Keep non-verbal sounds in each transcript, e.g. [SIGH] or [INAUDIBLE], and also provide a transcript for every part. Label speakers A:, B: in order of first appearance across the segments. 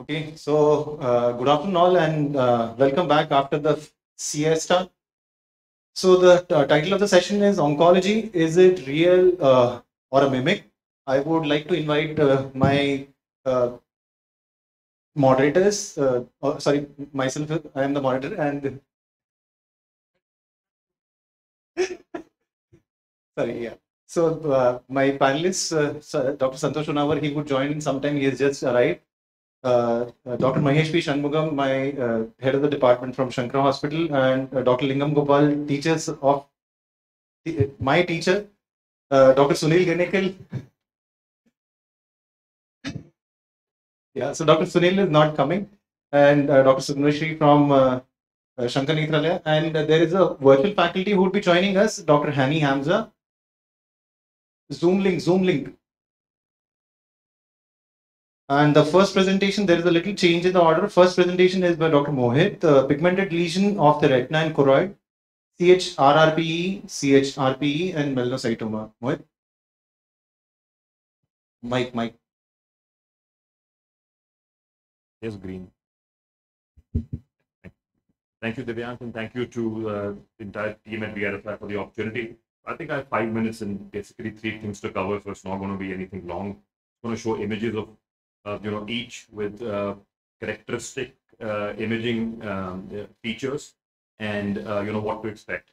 A: Okay, so uh, good afternoon all and uh, welcome back after the siesta. So the uh, title of the session is Oncology, is it real uh, or a mimic? I would like to invite uh, my uh, moderators, oh, sorry, myself, I am the moderator and [LAUGHS] sorry, yeah. So my panelists, Dr. Santosh Honavar, he would join in sometime, he has just arrived Dr. Mahesh P. Shanmugam, my uh, head of the department from Shankara Hospital, and uh, Dr. Lingam Gopal, teachers of my teacher, uh, Dr. Sunil Ganekal. yeah, so Dr. Sunil is not coming, and uh, Dr. Sundarashri from uh, uh, Shankar Netralaya, and uh, there is a virtual faculty who would be joining us, Dr. Hani Hamza. Zoom link, Zoom link. And the first presentation, there is a little change in the order. First presentation is by Dr. Mohit, uh, pigmented lesion of the retina and choroid, CHRRPE, CHRPE, and melanocytoma. Mohit? Mike, Mike.
B: Yes, green. Thank you, Divyansh, and thank you to uh, the entire team at VRSI for the opportunity. I think I have five minutes and basically three things to cover, so it's not going to be anything long. I'm going to show images of, you know, each with uh, characteristic uh, imaging um, uh, features and, uh, you know, what to expect.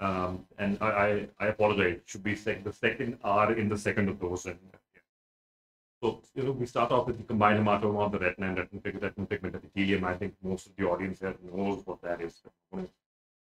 B: Um, and I, I, I apologize. It should be sec- the second R in the second of those. And, yeah. So, you know, we start off with the combined hamartoma of the retina and retinal, pig- retinal pigment epithelium. I think most of the audience here knows what that is.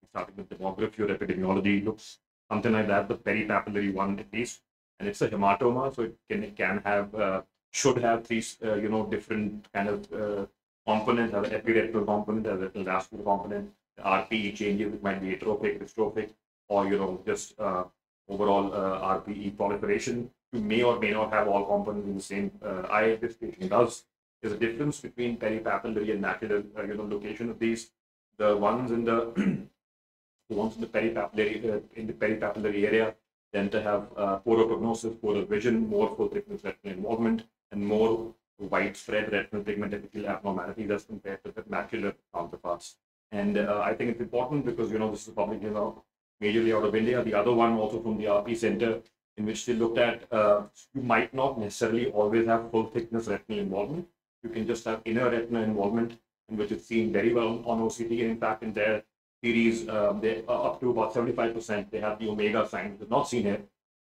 B: Starting with demography or epidemiology, looks something like that, the peripapillary one at least. And it's a hamartoma, so it can, it can have, uh, should have these, uh, you know, different kind of uh, components, have an epiretinal component, a retinal vascular component. The RPE changes, it might be atrophic, dystrophic, or, you know, just uh, overall uh, RPE proliferation. You may or may not have all components in the same uh, eye. This patient does. There's a difference between peripapillary and macular, uh, you know, location of these. The ones in the [CLEARS THROAT] the ones in the peripapillary uh, in the peripapillary area tend to have uh, poorer prognosis, poorer vision, more full thickness retinal involvement, and more widespread retinal pigment epithelial abnormalities as compared to the macular counterparts. And uh, I think it's important because you know this is public, know, majorly out of India. The other one also from the RP Center, in which they looked at uh, you might not necessarily always have full thickness retinal involvement. You can just have inner retinal involvement, in which is seen very well on OCT. And in fact, in their series, um, they uh, up to about 75%, they have the omega sign, which is not seen here.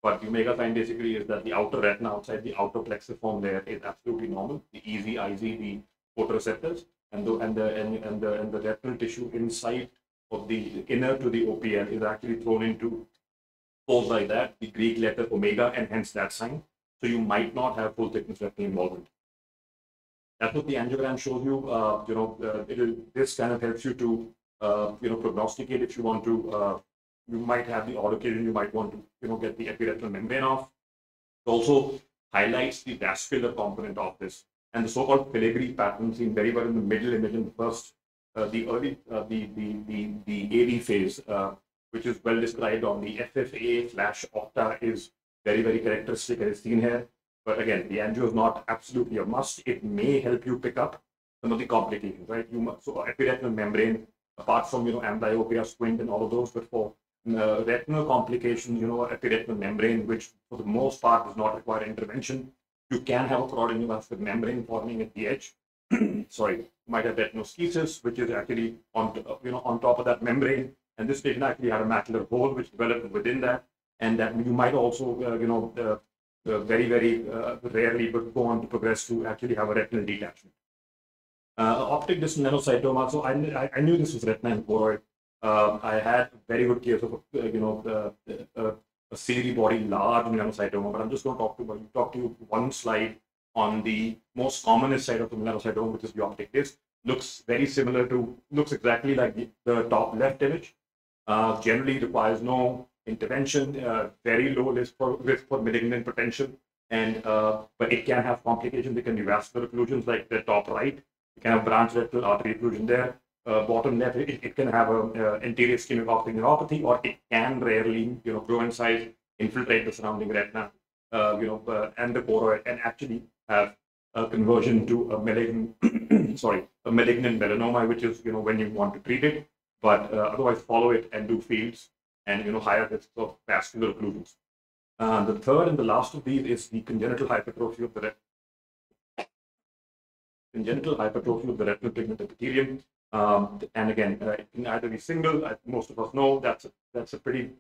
B: But the omega sign basically is that the outer retina outside the outer plexiform layer is absolutely normal. The EZ, IZ, the photoreceptors, and the and the and, and the and the retinal tissue inside of the inner to the OPL is actually thrown into posed like that, the Greek letter omega, and hence that sign. So you might not have full thickness retinal involvement. That's what the angiogram shows you. Uh, you know, uh, is, this kind of helps you to, uh, you know, prognosticate if you want to. You might have the occasion you might want to, you know, get the epiretinal membrane off. It also highlights the vascular component of this and the so-called filigree pattern seen very well in the middle image in the first, uh, the early, uh, the, the, the, the AV phase, uh, which is well described on the FFA slash Octa is very, very characteristic as seen here. But again, the angio is not absolutely a must. It may help you pick up some of the complications, right? You must, so epiretinal membrane, apart from, you know, amblyopia, squint and all of those, but for uh, retinal complications, you know, epiretinal membrane, which for the most part does not require intervention. You can have a choroidal neovascular membrane forming at the edge. [CLEARS THROAT] Sorry, might have retinoschisis, which is actually on, you know, on top of that membrane. And this patient actually had a macular hole which developed within that, and that you might also, uh, you know, uh, uh, very, very uh, rarely, but go on to progress to actually have a retinal detachment. Uh, optic disc melanocytoma. So I, I, I knew this was retina and choroid. Um, I had very good case of, uh, you know, uh, a ciliary body large melanocytoma, but I'm just going to talk to you, talk to you one slide on the most commonest side of the melanocytoma, which is the optic disc. Looks very similar to, looks exactly like the, the top left image. Uh, generally requires no intervention, uh, very low risk for, risk for malignant potential, and uh, but it can have complications. It can be vascular occlusions like the top right. You can have branch retinal artery occlusion there. Uh, bottom left, it, it can have an uh, anterior ischemic optic neuropathy, or it can rarely, you know, grow in size, infiltrate the surrounding retina, uh, you know, uh, and the choroid, and actually have a conversion to a malignant [COUGHS] sorry, a malignant melanoma, which is, you know, when you want to treat it, but uh, otherwise follow it and do fields and, you know, higher risks of vascular occlusions. Uh, the third and the last of these is the congenital hypertrophy of the retina congenital hypertrophy of the retinal pigment epithelium. Um, and again, uh, it can either be single, most of us know that's a, that's a pretty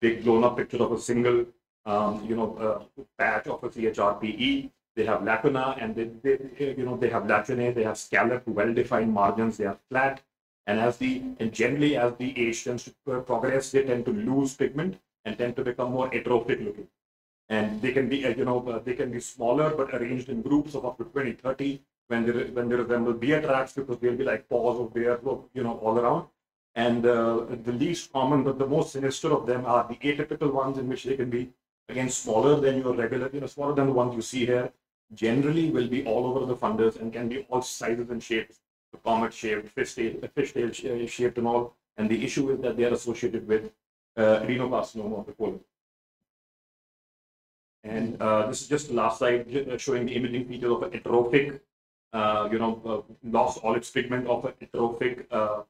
B: big blown up picture of a single, um, you know, uh, patch of a CHRPE. They have lacuna and they, they, you know, they have lacunae, they have scallop, well-defined margins, they are flat. And as the, and generally as the age tends to progress, they tend to lose pigment and tend to become more atrophic looking. And they can be, uh, you know, uh, they can be smaller, but arranged in groups of up to 20, 30 when they when they resemble bear tracks because they'll be like paws of bear, you know, all around. And uh, the least common, but the most sinister of them are the atypical ones in which they can be again smaller than your regular, you know, smaller than the ones you see here. Generally, will be all over the fundus and can be all sizes and shapes, comet shaped, fishtail, fishtail shaped, and all. And the issue is that they are associated with uh, adenocarcinoma of the colon. And uh, this is just the last slide uh, showing the imaging features of an atrophic uh, you know, uh, lost all its pigment of an atrophic uh,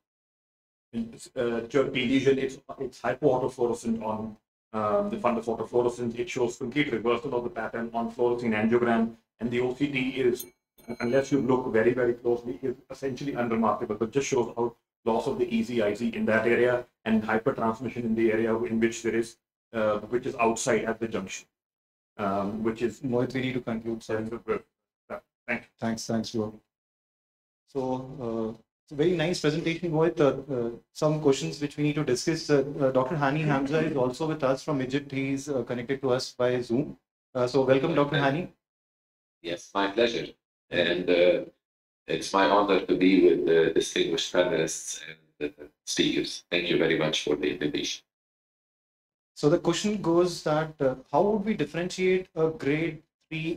B: CHRPE lesion. It's, it's hypoautofluorescent on um, the fundus autofluorescence. It shows complete reversal of the pattern on fluorescein angiogram. And the OCT is, unless you look very, very closely, is essentially unremarkable, but just shows how loss of the EZ-IZ in that area and hypertransmission in the area in which there is, uh, which is outside at the junction, um, which is.
A: We need to conclude, sir.
B: Thank you.
A: Thanks, thanks, Joe. So, uh, it's a very nice presentation with uh, uh, some questions which we need to discuss. Uh, uh, Dr. Hani Hamza is also with us from Egypt. He's uh, connected to us by Zoom. so, welcome, Dr. Hani.
C: Yes, my pleasure. And it's my honor to be with the distinguished panelists and speakers. Thank you very much for the invitation.
A: So the question goes that uh, how would we differentiate a grade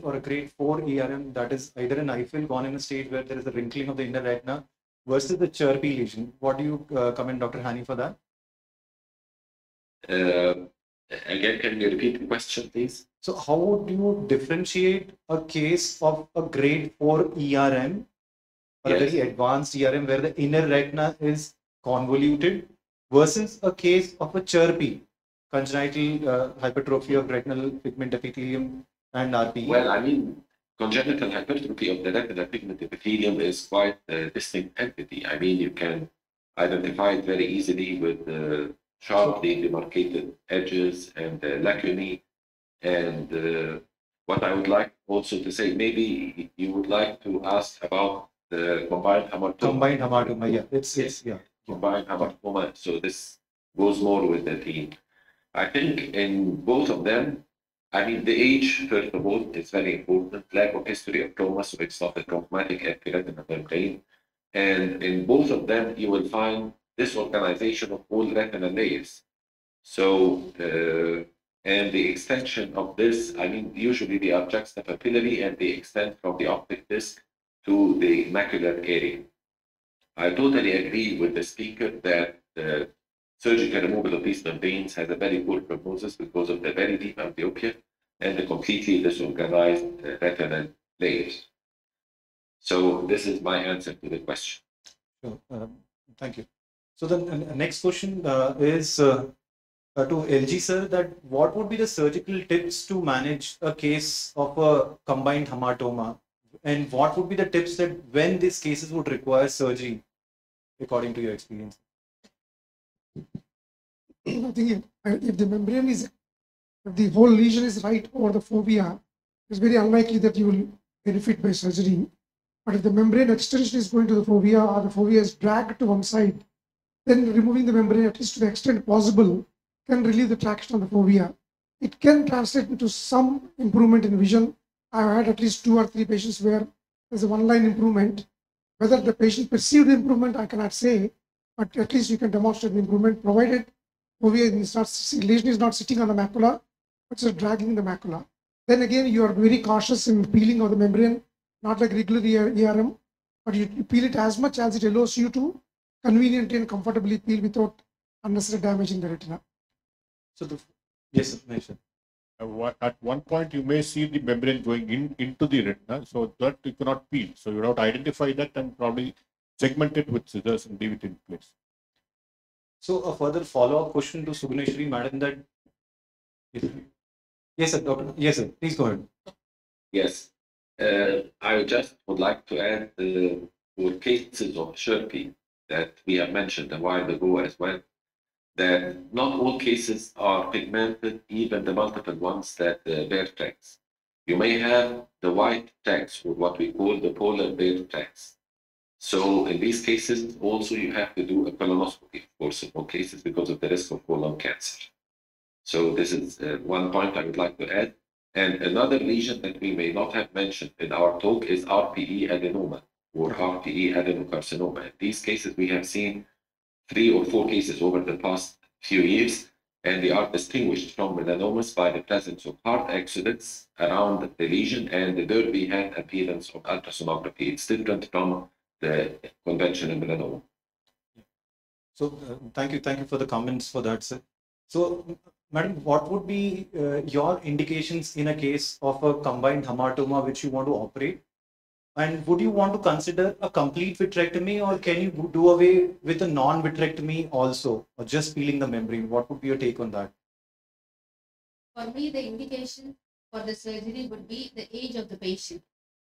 A: or a grade four ERM that is either an IFIL gone in a stage where there is a wrinkling of the inner retina versus the CHRPE lesion. What do you uh, comment, Dr. Hani, for that?
C: Uh, again, can you repeat the question, please?
A: So, how would you differentiate a case of a grade four ERM or yes. a very advanced ERM where the inner retina is convoluted versus a case of a CHRPE congenital uh, hypertrophy of retinal pigment epithelium and RPE?
C: Well, I mean, congenital hypertrophy of the retinal pigment epithelium is quite a distinct entity. I mean, you can identify it very easily with the sharply demarcated edges and the lacunae. And uh, what I would like also to say, maybe you would like to ask about the combined hamartoma.
A: Combined hamartoma, yeah. It's, it's yeah.
C: Combined hamartoma. So this goes more with the theme. I think in both of them, I mean, the age, first of all, is very important. Lack of history of trauma, so it's not a traumatic epiretinal membrane. And in both of them, you will find disorganization of all retinal layers. So, uh, and the extension of this, I mean, usually they are juxtapapillary and they extend from the optic disc to the macular area. I totally agree with the speaker that the surgical removal of these membranes has a very poor prognosis because of the very deep amblyopia and the completely disorganized uh, retinal layers. So this is my answer to the question.
A: Sure. Um, thank you. So the uh, next question uh, is uh, uh to LG sir that what would be the surgical tips to manage a case of a combined hamartoma and what would be the tips that when these cases would require surgery according to your experience?
D: I think if, if the membrane is if the whole lesion is right over the fovea, it's very unlikely that you will benefit by surgery. But if the membrane extension is going to the fovea or the fovea is dragged to one side, then removing the membrane at least to the extent possible can relieve the traction on the fovea. It can translate into some improvement in vision. I've had at least two or three patients where there's a one line improvement. Whether the patient perceived the improvement, I cannot say, but at least you can demonstrate the improvement provided fovea is not, lesion is not sitting on the macula which is dragging the macula. Then again, you are very cautious in peeling of the membrane, not like regular ERM, but you, you peel it as much as it allows you to conveniently and comfortably peel without unnecessary damage in the retina.
A: So the yes, mention.
E: uh, at one point you may see the membrane going in into the retina, so that you cannot peel. So you have to identify that and probably segment it with scissors and leave it in place.
A: So a further follow-up question to Suganeswari madam that yes sir doctor yes sir please go ahead
C: Yes. Uh, I just would like to add uh, for cases of CHRPE that we have mentioned a while ago as well, that not all cases are pigmented, even the multiple ones that uh, bear tracks. You may have the white tracks, or what we call the polar bear tracks. So in these cases, also you have to do a colonoscopy, of course, in all cases because of the risk of colon cancer. So this is uh, one point I would like to add. And another lesion that we may not have mentioned in our talk is RPE adenoma or RPE adenocarcinoma. In these cases, we have seen three or four cases over the past few years, and they are distinguished from melanomas by the presence of hard exudates around the lesion, and the we had appearance of ultrasonography. It's different from the conventional melanoma.
A: so uh, thank you thank you for the comments for that sir so madam what would be uh, your indications in a case of a combined hamartoma which you want to operate? And would you want to consider a complete vitrectomy or can you do away with a non-vitrectomy also or just peeling the membrane? What would be your take on that?
F: For me, the indication for the surgery would be the age of the patient.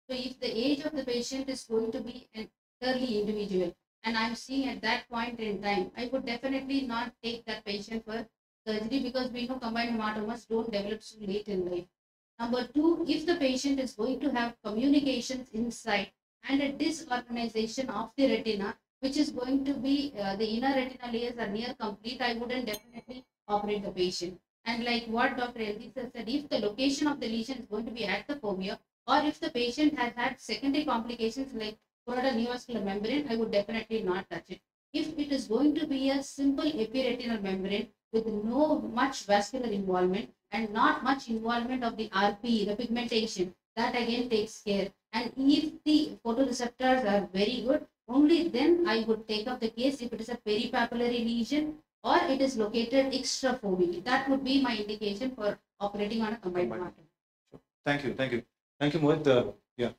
F: So if the age of the patient is going to be an early individual, and I'm seeing at that point in time, I would definitely not take that patient for surgery because we know combined hamartomas don't develop so late in life. Number two, if the patient is going to have communications inside and a disorganization of the retina, which is going to be uh, the inner retinal layers are near complete, I wouldn't definitely operate the patient. And like what Dr. Elgisa said, if the location of the lesion is going to be at the fovea, or if the patient has had secondary complications like choroidal neovascular membrane, I would definitely not touch it. If it is going to be a simple epiretinal membrane with no much vascular involvement and not much involvement of the RP, the pigmentation, that again takes care. And if the photoreceptors are very good, only then I would take up the case if it is a peripapillary lesion or it is located extrafoveally. That would be my indication for operating on a combined heart.
A: Thank you, thank you. Thank you, Mohit. Uh, yeah.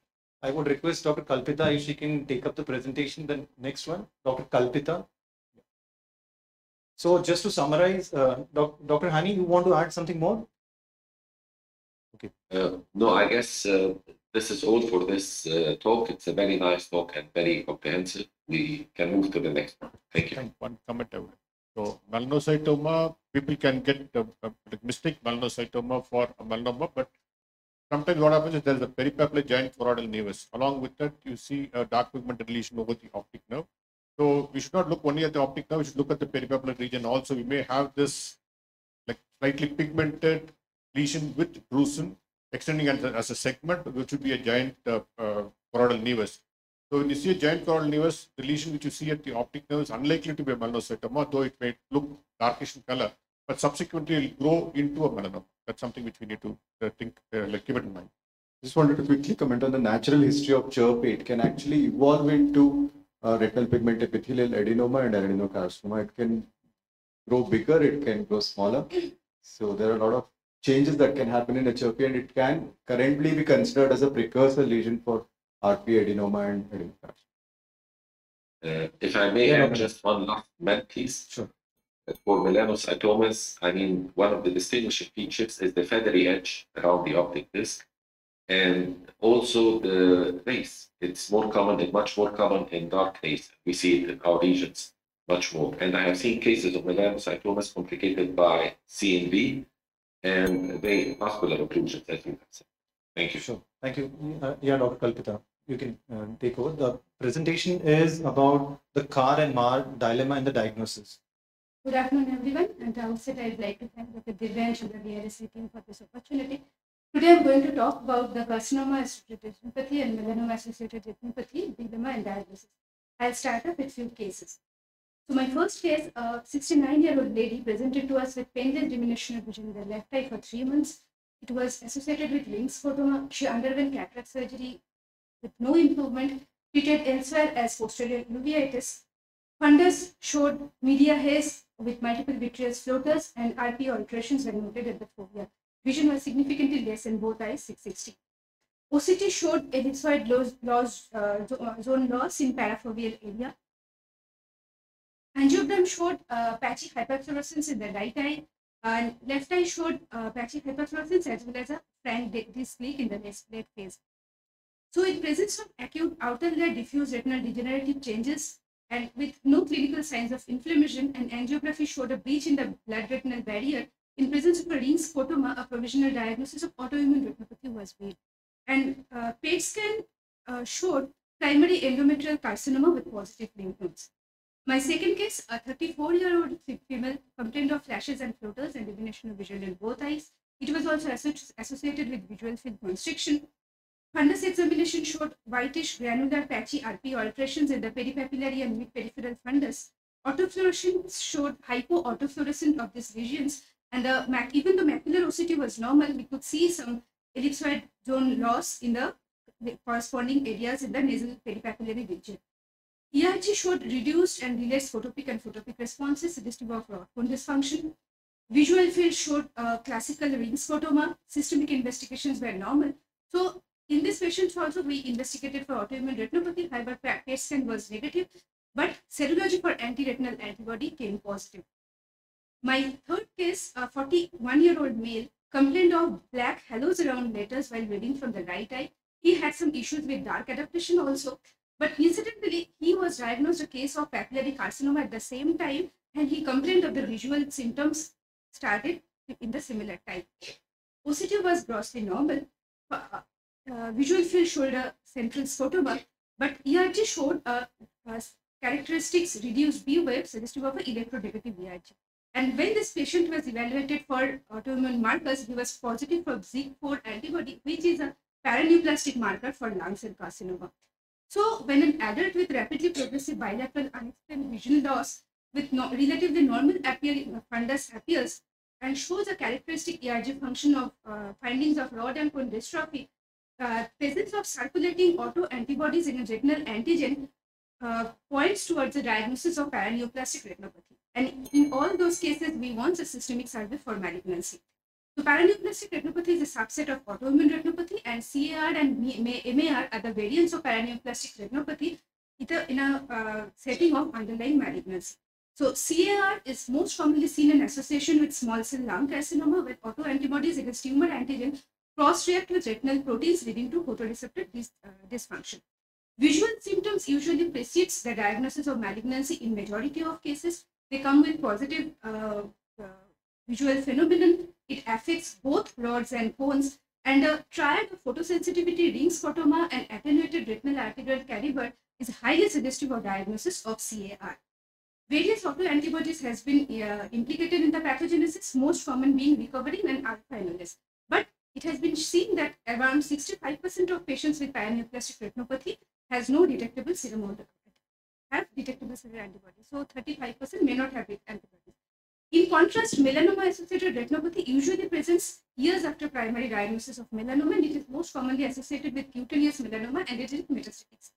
A: I would request Dr. Kalpita if she can take up the presentation, the next one, Dr. Kalpita. So just to summarize, uh, Doc- Dr. Hani, you want to add something more?
C: Uh, no, I guess uh, this is all for this uh, talk. It's a very nice talk and very comprehensive. We can move to the next one. Thank you.
E: Thank- One comment I would. So melanocytoma, people can get uh, uh, mistake melanocytoma for a melanoma, but sometimes what happens is there is a peripapillary giant choroidal nevus. Along with that, you see a dark pigmented lesion over the optic nerve. So we should not look only at the optic nerve, we should look at the peripapillary region also. We may have this like slightly pigmented lesion with drusen extending as a, as a segment, which would be a giant uh, uh, choroidal nevus. So when you see a giant choroidal nevus, the lesion which you see at the optic nerve is unlikely to be a melanocytoma, though it may look darkish in color, but subsequently it will grow into a melanoma. That's something which we need to uh, think, uh, like keep it in mind.
G: Just wanted to quickly comment on the natural history of CHRPE. It can actually evolve into uh, retinal pigment epithelial adenoma and adenocarcinoma. It can grow bigger, it can grow smaller. So there are a lot of changes that can happen in HRP and it can currently be considered as a precursor lesion for RP adenoma and adenocarcinoma.
C: Uh, if I may
A: Yeah,
C: add
A: no,
C: just one last comment, please.
A: Sure.
C: For melanocytomas, I mean, one of the distinguishing features is the feathery edge around the optic disc and also the race. It's more common and much more common in dark race. We see it in our regions much more. And I have seen cases of melanocytomas complicated by CNV and the vascular occlusions, as you have said. Thank you.
A: Sure. Thank you. Uh, yeah, Dr. Kalpita, you can uh, take over. The presentation is about the CAR and MAR dilemma in the diagnosis.
H: Good afternoon, everyone. At the outset, I'd like to thank Dr. Divyansh and the DRSC team for this opportunity. Today, I'm going to talk about the carcinoma-associated retinopathy and melanoma-associated retinopathy dilemma and diagnosis. I'll start off with few cases. So my first case, a 69-year-old lady presented to us with painless diminution of vision in the left eye for three months. It was associated with Lynx photoma. She underwent cataract surgery with no improvement, treated elsewhere as posterior uveitis. Fundus showed media haze with multiple vitreous floaters and RP alterations were noted at the fovea. Vision was significantly less in both eyes, 660. OCT showed ellipsoid loss, loss, uh, uh, zone loss in parafoveal area. Angiogram showed uh, patchy hyperfluorescence in the right eye, and left eye showed uh, patchy hyperfluorescence as well as a frank disc leak in the left, left phase. So, in presence of acute outer layer diffuse retinal degenerative changes and with no clinical signs of inflammation, and angiography showed a breach in the blood retinal barrier. In presence of a ring scotoma, a provisional diagnosis of autoimmune retinopathy was made. And uh, PET scan uh, showed primary endometrial carcinoma with positive lymph nodes. My second case, a 34-year-old female complained of flashes and floaters and diminution of vision in both eyes. It was also associated with visual field constriction. Fundus examination showed whitish granular patchy RP alterations in the peripapillary and mid-peripheral fundus. Autofluorescence showed hypoautofluorescence of these lesions, and the even though macular OCT was normal, we could see some ellipsoid zone loss in the corresponding areas in the nasal peripapillary region. ERG showed reduced and delayed photopic and photopic responses suggestive of rod cone dysfunction. Visual field showed uh, classical ring scotoma. Systemic investigations were normal. So in this patient also we investigated for autoimmune retinopathy. However, PET scan was negative, but serology for anti-retinal antibody came positive. My third case, a 41-year-old male complained of black halos around letters while reading from the right eye. He had some issues with dark adaptation also, but incidentally, he was diagnosed a case of papillary carcinoma at the same time, and he complained of the visual symptoms started in the similar time. OCT was grossly normal. Uh, uh, visual field showed a central scotoma, but ERG showed a, a characteristics reduced B wave suggestive of an electronegative ERG. And when this patient was evaluated for autoimmune markers, he was positive for ZIC4 antibody, which is a paraneoplastic marker for lung cell carcinoma. So when an adult with rapidly progressive bilateral unexplained vision loss with no, relatively normal appearing fundus appears and shows a characteristic ERG function of uh, findings of rod and cone dystrophy, uh, presence of circulating autoantibodies in a retinal antigen uh, points towards the diagnosis of paraneoplastic retinopathy. And in all those cases, we want a systemic survey for malignancy. So paraneoplastic retinopathy is a subset of autoimmune retinopathy and CAR and MAR are the variants of paraneoplastic retinopathy in a uh, setting of underlying malignancy. So CAR is most commonly seen in association with small cell lung carcinoma where autoantibodies against tumor antigen cross-react with retinal proteins leading to photoreceptor uh, dysfunction. Visual symptoms usually precedes the diagnosis of malignancy in majority of cases. They come with positive uh, uh, visual phenomenon. It affects both rods and cones. And a triad of photosensitivity, ring scotoma, and attenuated retinal arterial caliber is highly suggestive of diagnosis of CAR. Various autoantibodies has been uh, implicated in the pathogenesis, most common being recoverin and alpha enolase. But it has been seen that around 65% of patients with paraneoplastic retinopathy has no detectable serum have detectable serum antibodies. So 35% may not have antibodies. In contrast, melanoma-associated retinopathy usually presents years after primary diagnosis of melanoma, and it is most commonly associated with cutaneous melanoma and it is in metastatic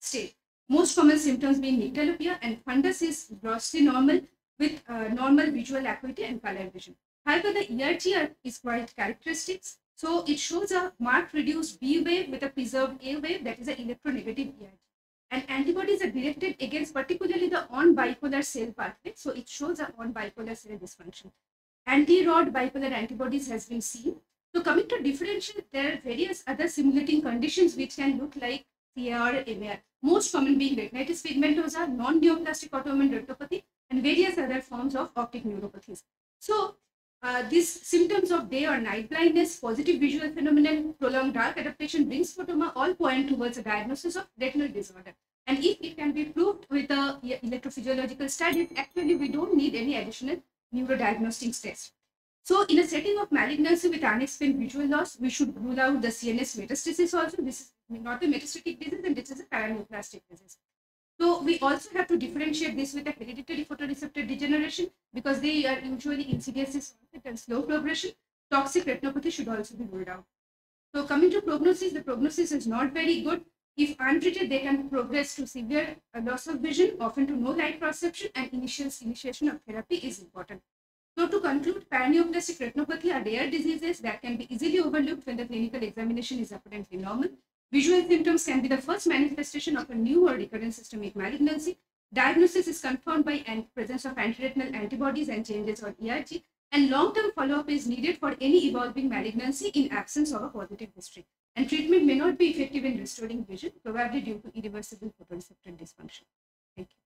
H: state. Most common symptoms being nyctalopia and fundus is grossly normal with uh, normal visual acuity and color vision. However, the ERG is quite characteristic. So it shows a marked reduced B wave with a preserved A wave that is an electronegative ERG. And antibodies are directed against particularly the on bipolar cell pathway. So it shows a on bipolar cell dysfunction. Anti-rod bipolar antibodies has been seen. So coming to differential, there are various other simulating conditions which can look like CAR or. Most common being retinitis pigmentosa, non-neoplastic autoimmune retinopathy, and various other forms of optic neuropathies. So uh, these symptoms of day or night blindness, positive visual phenomenon, prolonged dark adaptation, brings scotoma all point towards a diagnosis of retinal disorder. And if it can be proved with a electrophysiological study, actually we don't need any additional neurodiagnostic test. So in a setting of malignancy with unexplained visual loss, we should rule out the CNS metastasis also. This is not a metastatic disease and this is a paraneoplastic disease. So we also have to differentiate this with a hereditary photoreceptor degeneration because they are usually insidious and slow progression. Toxic retinopathy should also be ruled out. So coming to prognosis, the prognosis is not very good. If untreated, they can progress to severe loss of vision, often to no light perception, and initial initiation of therapy is important. So to conclude, paraneoplastic retinopathy are rare diseases that can be easily overlooked when the clinical examination is apparently normal. Visual symptoms can be the first manifestation of a new or recurrent systemic malignancy. Diagnosis is confirmed by presence of antiretinal antibodies and changes on ERG, and long-term follow-up is needed for any evolving malignancy in absence of a positive history. And treatment may not be effective in restoring vision, probably due to irreversible photoreceptor dysfunction. Thank you.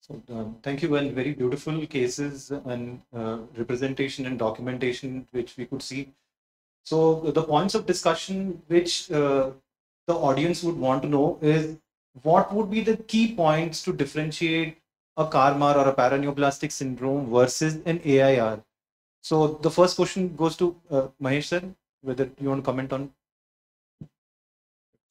A: So, um, thank you, and very beautiful cases and uh, representation and documentation which we could see. So, the points of discussion which uh, the audience would want to know is what would be the key points to differentiate a Karmar or a paraneoplastic syndrome versus an AIR? So, the first question goes to uh, Mahesh sir, whether you want to comment on.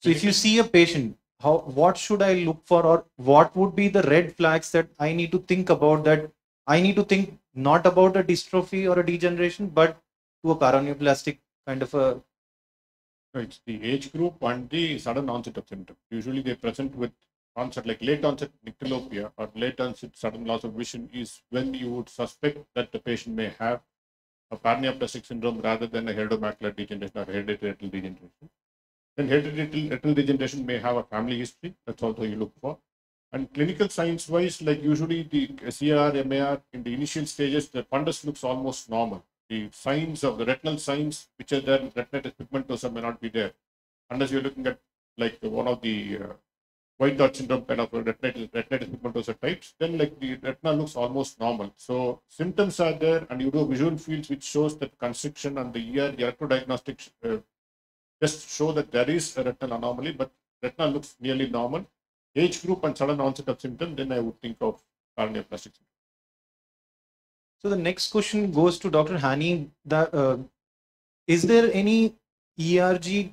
A: So, if you see a patient how what should i look for or what would be the red flags that i need to think about that i need to think not about a dystrophy or a degeneration but to a paraneoplastic kind of a
E: It's the age group and the sudden onset of symptom. Usually they present with onset like late onset nyctalopia or late onset sudden loss of vision is when you would suspect that the patient may have a paraneoplastic syndrome rather than a heredomacular degeneration or hereditary retinal degeneration. Then hereditary retinal degeneration may have a family history. That's also you look for. And clinical science wise, like usually the CR, MAR in the initial stages, the fundus looks almost normal. The signs of the retinal signs, which are there, retinitis pigmentosa may not be there. Unless you're looking at like one of the uh, white dot syndrome kind of retinitis, retinitis pigmentosa types, then like the retina looks almost normal. So symptoms are there and you do visual fields which shows that constriction and the ear, the electrodiagnostics uh, just show that there is a retinal anomaly, but retina looks nearly normal. Age group and sudden onset of symptom, then I would think of paraneoplastic syndrome.
A: So the next question goes to dr hani. Uh, is there any erg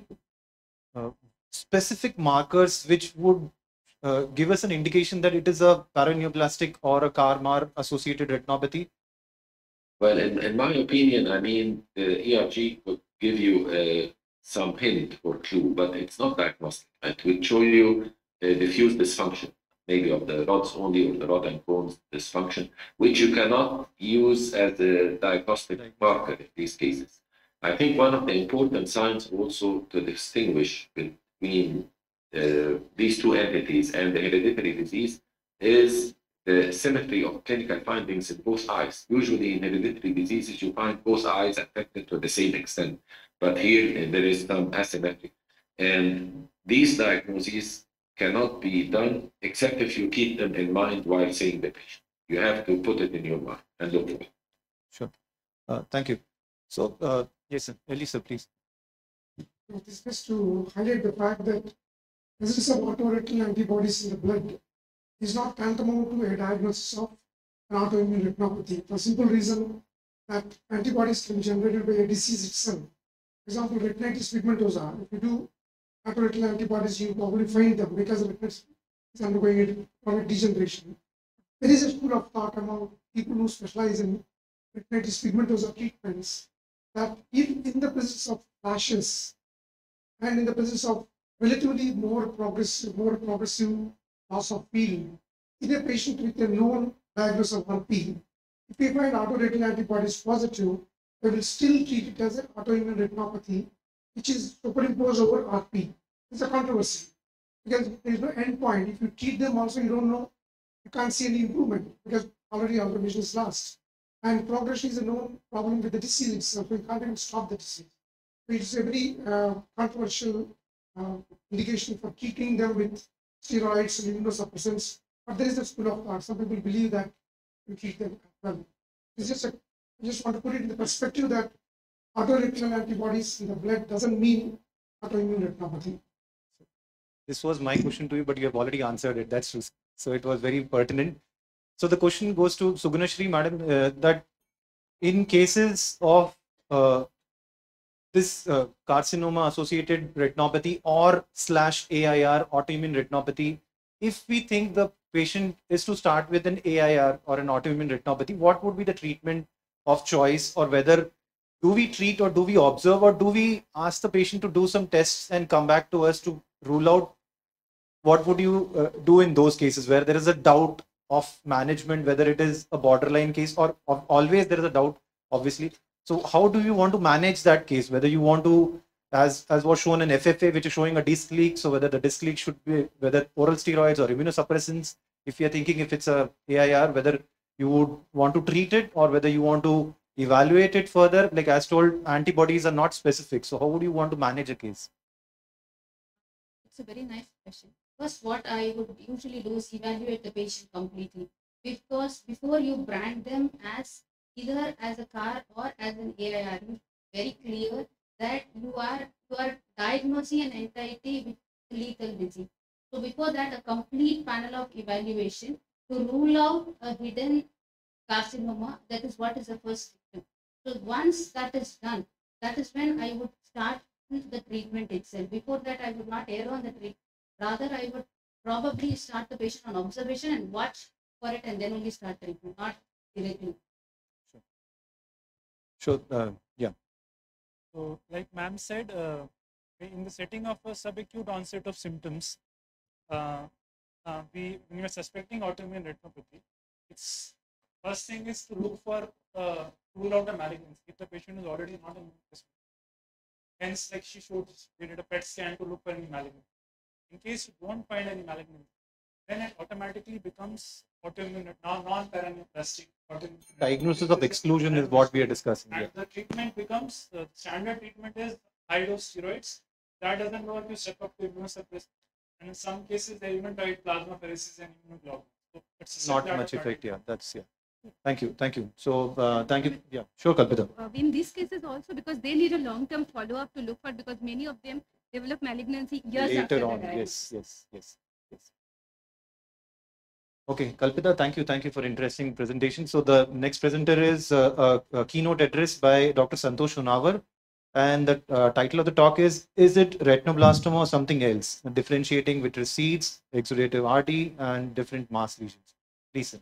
A: uh, specific markers which would uh, give us an indication that it is a paraneoplastic or a CARMAR associated retinopathy?
C: Well, in, in my opinion, I mean, the ERG could give you uh, some hint or clue, but it's not diagnostic. It will show you a diffuse dysfunction, maybe of the rods only or the rod and cones dysfunction, which you cannot use as a diagnostic marker in these cases. I think one of the important signs also to distinguish between uh, these two entities and the hereditary disease is the symmetry of clinical findings in both eyes. Usually in hereditary diseases, you find both eyes affected to the same extent, but here uh, there is some asymmetry. And these diagnoses cannot be done except if you keep them in mind while seeing the patient. You have to put it in your mind and look for it.
A: sure uh, thank you so uh, yes sir. elisa please
D: This is just to highlight the fact that presence of autoretinal antibodies in the blood is not tantamount to a diagnosis of an autoimmune retinopathy. For simple reason that antibodies can be generated by a disease itself. For example, retinitis pigmentosa, if you do autoretinal antibodies, you probably find them because is undergoing a chronic degeneration. There is a school of thought among people who specialize in retinitis pigmentosa treatments that if in the presence of flashes and in the presence of relatively more progressive, more progressive loss of field in a patient with a known diagnosis of RP, if we find autoretinal antibodies positive, we will still treat it as an autoimmune retinopathy, which is superimposed over RP. It's a controversy because there is no end point. If you treat them also, you don't know, you can't see any improvement because already our vision is lost. And progression is a known problem with the disease itself. We can't even stop the disease. It's a very uh, controversial uh, indication for treating them with steroids and immunosuppressants. But there is a school of thought. Some people believe that you treat them well. It's just a, I just want to put it in the perspective that autoretinal antibodies in the blood doesn't mean autoimmune retinopathy.
A: this was my question to you, but you have already answered it. That's true. So it was very pertinent. So the question goes to Sugunashri, madam, uh, that in cases of uh, this uh, carcinoma associated retinopathy or slash AIR autoimmune retinopathy, if we think the patient is to start with an AIR or an autoimmune retinopathy, what would be the treatment of choice or whether do we treat or do we observe or do we ask the patient to do some tests and come back to us to rule out what would you uh, do in those cases where there is a doubt of management, whether it is a borderline case or, or always there is a doubt, obviously. So how do you want to manage that case? Whether you want to, as as was shown in FFA, which is showing a disc leak, so whether the disc leak should be whether oral steroids or immunosuppressants. If you're thinking if it's a AIR, whether you would want to treat it or whether you want to evaluate it further. Like as told, antibodies are not specific. So how would you want to manage a case?
F: It's a very nice question. First, what I would usually do is evaluate the patient completely. Because before you brand them as either as a car or as an AIR, very clear that you are you are diagnosing an entity with lethal disease. So before that, a complete panel of evaluation to rule out a hidden carcinoma. That is what is the first. So once that is done, that is when I would start the treatment itself. Before that, I would not err on the treatment. Rather, I would probably start the patient on observation and watch for it and then only start treatment, not directly.
A: Sure. Uh, yeah.
I: So, like ma'am said, uh, in the setting of a subacute onset of symptoms, uh, uh, we when we are suspecting autoimmune retinopathy, it's first thing is to look for uh, rule out the malignancy if the patient is already not in Hence, like she showed, we did a PET scan to look for any malignancy. In case you don't find any malignancy, then it automatically becomes autoimmune, non- non-paraneoplastic.
A: Diagnosis of exclusion is what we are discussing.
I: And
A: Yeah.
I: the treatment becomes, the standard treatment is high dose steroids. That doesn't work, you step up to immunosuppressant. And in some cases, they even tried plasmapheresis and immunoglobulin. So it's
A: Not much effect. Yeah. That's yeah. Thank you. Thank you. So uh, thank you. Yeah. Sure, Kalpita.
H: Uh, in these cases also because they need a long-term follow-up to look for because many of them develop malignancy years
A: Later
H: the
A: on. Yes. Yes. Yes. Yes. Okay, Kalpita, thank you. Thank you for interesting presentation. So the next presenter is uh, a, a keynote address by Dr. Santosh Honavar. And the uh, title of the talk is, is it retinoblastoma or something else? Differentiating with recedes, exudative RD, and different mass lesions. Please, sir.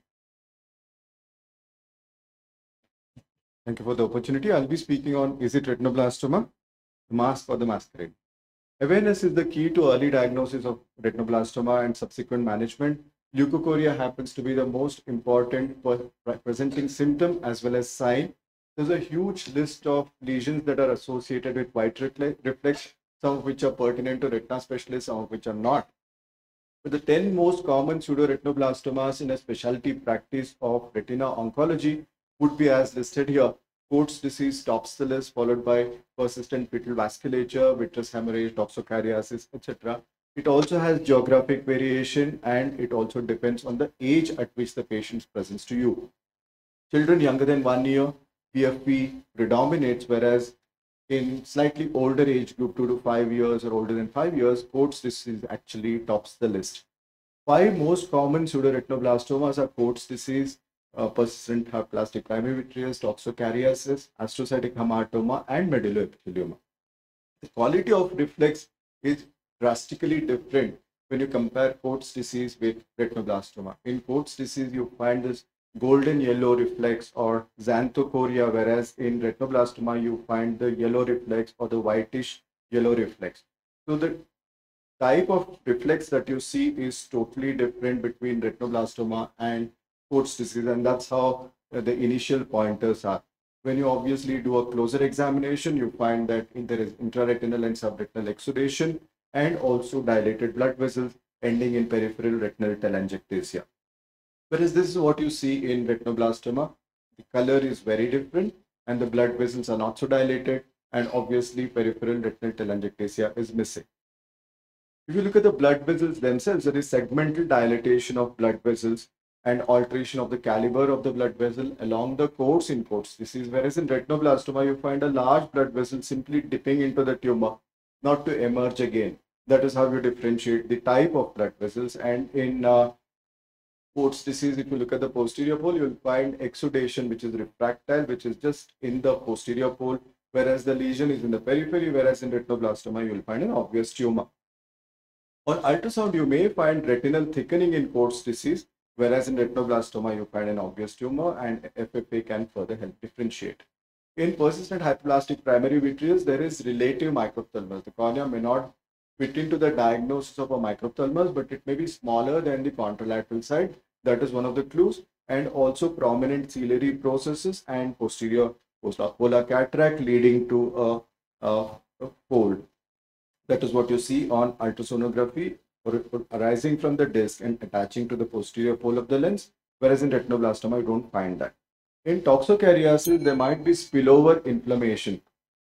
G: Thank you for the opportunity. I'll be speaking on is it retinoblastoma, the mask or the masquerade. Awareness is the key to early diagnosis of retinoblastoma and subsequent management. Leukocoria happens to be the most important presenting symptom as well as sign. There's a huge list of lesions that are associated with white reflex, some of which are pertinent to retina specialists, some of which are not. But the 10 most common pseudoretinoblastomas in a specialty practice of retina oncology would be as listed here. Coats disease tops the list, followed by persistent fetal vasculature, vitreous hemorrhage, toxocariasis, etc. It also has geographic variation and it also depends on the age at which the patient presents to you. Children younger than one year, PFV predominates, whereas in slightly older age group, two to five years or older than five years, Coats disease actually tops the list. Five most common pseudoretinoblastomas are Coats disease, persistent hypoplastic primary vitreous, toxocariasis, astrocytic hamartoma, and medulloepithelioma. The quality of reflex is drastically different when you compare Coats disease with retinoblastoma. In Coats disease, you find this golden yellow reflex or xanthochoria, whereas in retinoblastoma, you find the yellow reflex or the whitish yellow reflex. So the type of reflex that you see is totally different between retinoblastoma and Coats disease, and that's how uh, the initial pointers are. When you obviously do a closer examination, you find that there is intraretinal and subretinal exudation and also dilated blood vessels ending in peripheral retinal telangiectasia. Whereas this is what you see in retinoblastoma. The color is very different and the blood vessels are not so dilated and obviously peripheral retinal telangiectasia is missing. If you look at the blood vessels themselves, there is segmental dilatation of blood vessels and alteration of the caliber of the blood vessel along the course in This is Whereas in retinoblastoma, you find a large blood vessel simply dipping into the tumor, not to emerge again. That is how you differentiate the type of blood vessels. And in uh, disease, if you look at the posterior pole, you'll find exudation, which is refractile, which is just in the posterior pole, whereas the lesion is in the periphery, whereas in retinoblastoma, you'll find an obvious tumor. On ultrasound, you may find retinal thickening in Coats disease, whereas in retinoblastoma, you find an obvious tumor, and FFA can further help differentiate. In persistent hypoplastic primary vitreous, there is relative microphthalmos. The cornea may not fit into the diagnosis of a microphthalmos, but it may be smaller than the contralateral side. That is one of the clues. And also prominent ciliary processes and posterior post-polar cataract leading to a, a, a fold. That is what you see on ultrasonography arising from the disc and attaching to the posterior pole of the lens, whereas in retinoblastoma, you don't find that. In toxocariasis, there might be spillover inflammation.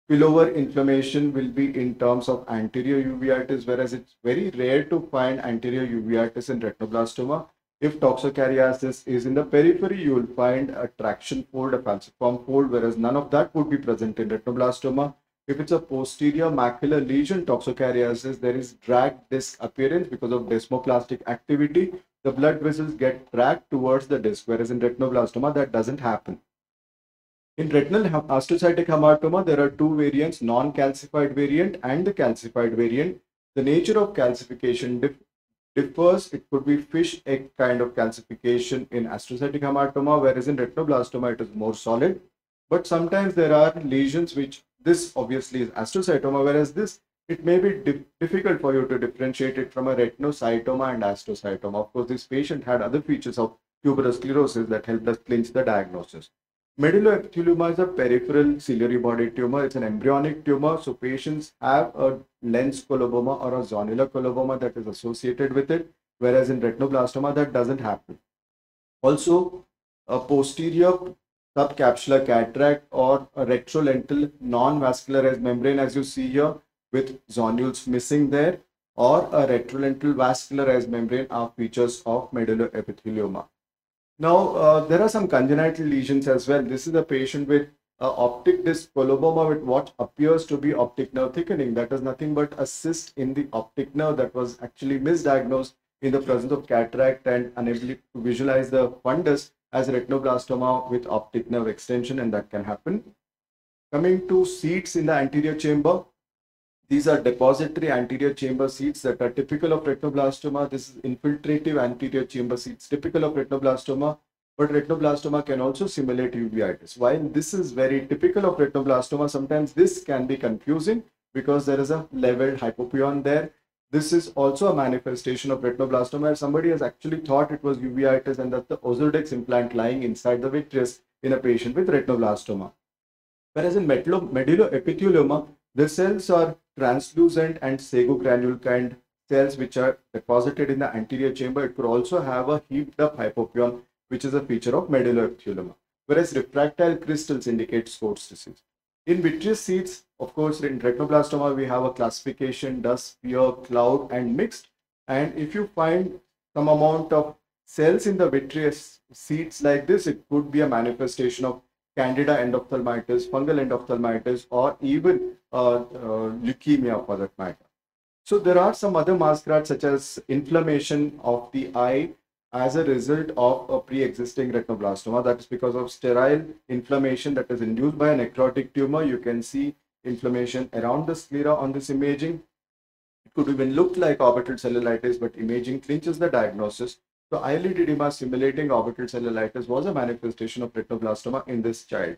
G: Spillover inflammation will be in terms of anterior uveitis, whereas it's very rare to find anterior uveitis in retinoblastoma. If toxocariasis is in the periphery, you will find a traction fold, a falciform fold, whereas none of that would be present in retinoblastoma. If it's a posterior macular lesion toxocariasis, there is drag disc appearance because of desmoplastic activity. The blood vessels get dragged towards the disc, whereas in retinoblastoma, that doesn't happen. In retinal astrocytic hamartoma, there are two variants, non-calcified variant and the calcified variant. The nature of calcification dif- differs. It could be fish egg kind of calcification in astrocytic hamartoma, whereas in retinoblastoma, it is more solid. But sometimes there are lesions which this obviously is astrocytoma, whereas this it may be dif- difficult for you to differentiate it from a retinocytoma and astrocytoma. Of course, this patient had other features of tuberous sclerosis that helped us clinch the diagnosis. Medulloepithelioma is a peripheral ciliary body tumor. It's an embryonic tumor. So patients have a lens coloboma or a zonular coloboma that is associated with it, whereas in retinoblastoma that doesn't happen. Also, a posterior subcapsular cataract or a retrolental non-vascularized membrane as you see here with zonules missing there or a retrolental vascularized membrane are features of medulloepithelioma. Now, uh, there are some congenital lesions as well. This is a patient with uh, optic disc coloboma with what appears to be optic nerve thickening. That is nothing but a cyst in the optic nerve that was actually misdiagnosed in the presence of cataract and unable to visualize the fundus as retinoblastoma with optic nerve extension, and that can happen. Coming to seeds in the anterior chamber, these are depository anterior chamber seeds that are typical of retinoblastoma. This is infiltrative anterior chamber seeds typical of retinoblastoma. But retinoblastoma can also simulate uveitis. While this is very typical of retinoblastoma, sometimes this can be confusing because there is a leveled hypopyon there. This is also a manifestation of retinoblastoma where somebody has actually thought it was uveitis and that the Ozurdex implant lying inside the vitreous in a patient with retinoblastoma. Whereas in medulloepithelioma, the cells are translucent and sagogranule kind cells which are deposited in the anterior chamber. It could also have a heaped up hypopyon, which is a feature of medulloepithelioma. Whereas refractile crystals indicate Coats' disease. In vitreous seeds, of course, in retinoblastoma, we have a classification dust, sphere, cloud, and mixed. And if you find some amount of cells in the vitreous seeds like this, it could be a manifestation of candida endophthalmitis, fungal endophthalmitis, or even uh, uh, leukemia for that matter. So there are some other masquerades such as inflammation of the eye as a result of a pre-existing retinoblastoma. That is because of sterile inflammation that is induced by a necrotic tumor. You can see inflammation around the sclera on this imaging. It could even look like orbital cellulitis, but imaging clinches the diagnosis. So edema simulating orbital cellulitis was a manifestation of retinoblastoma in this child.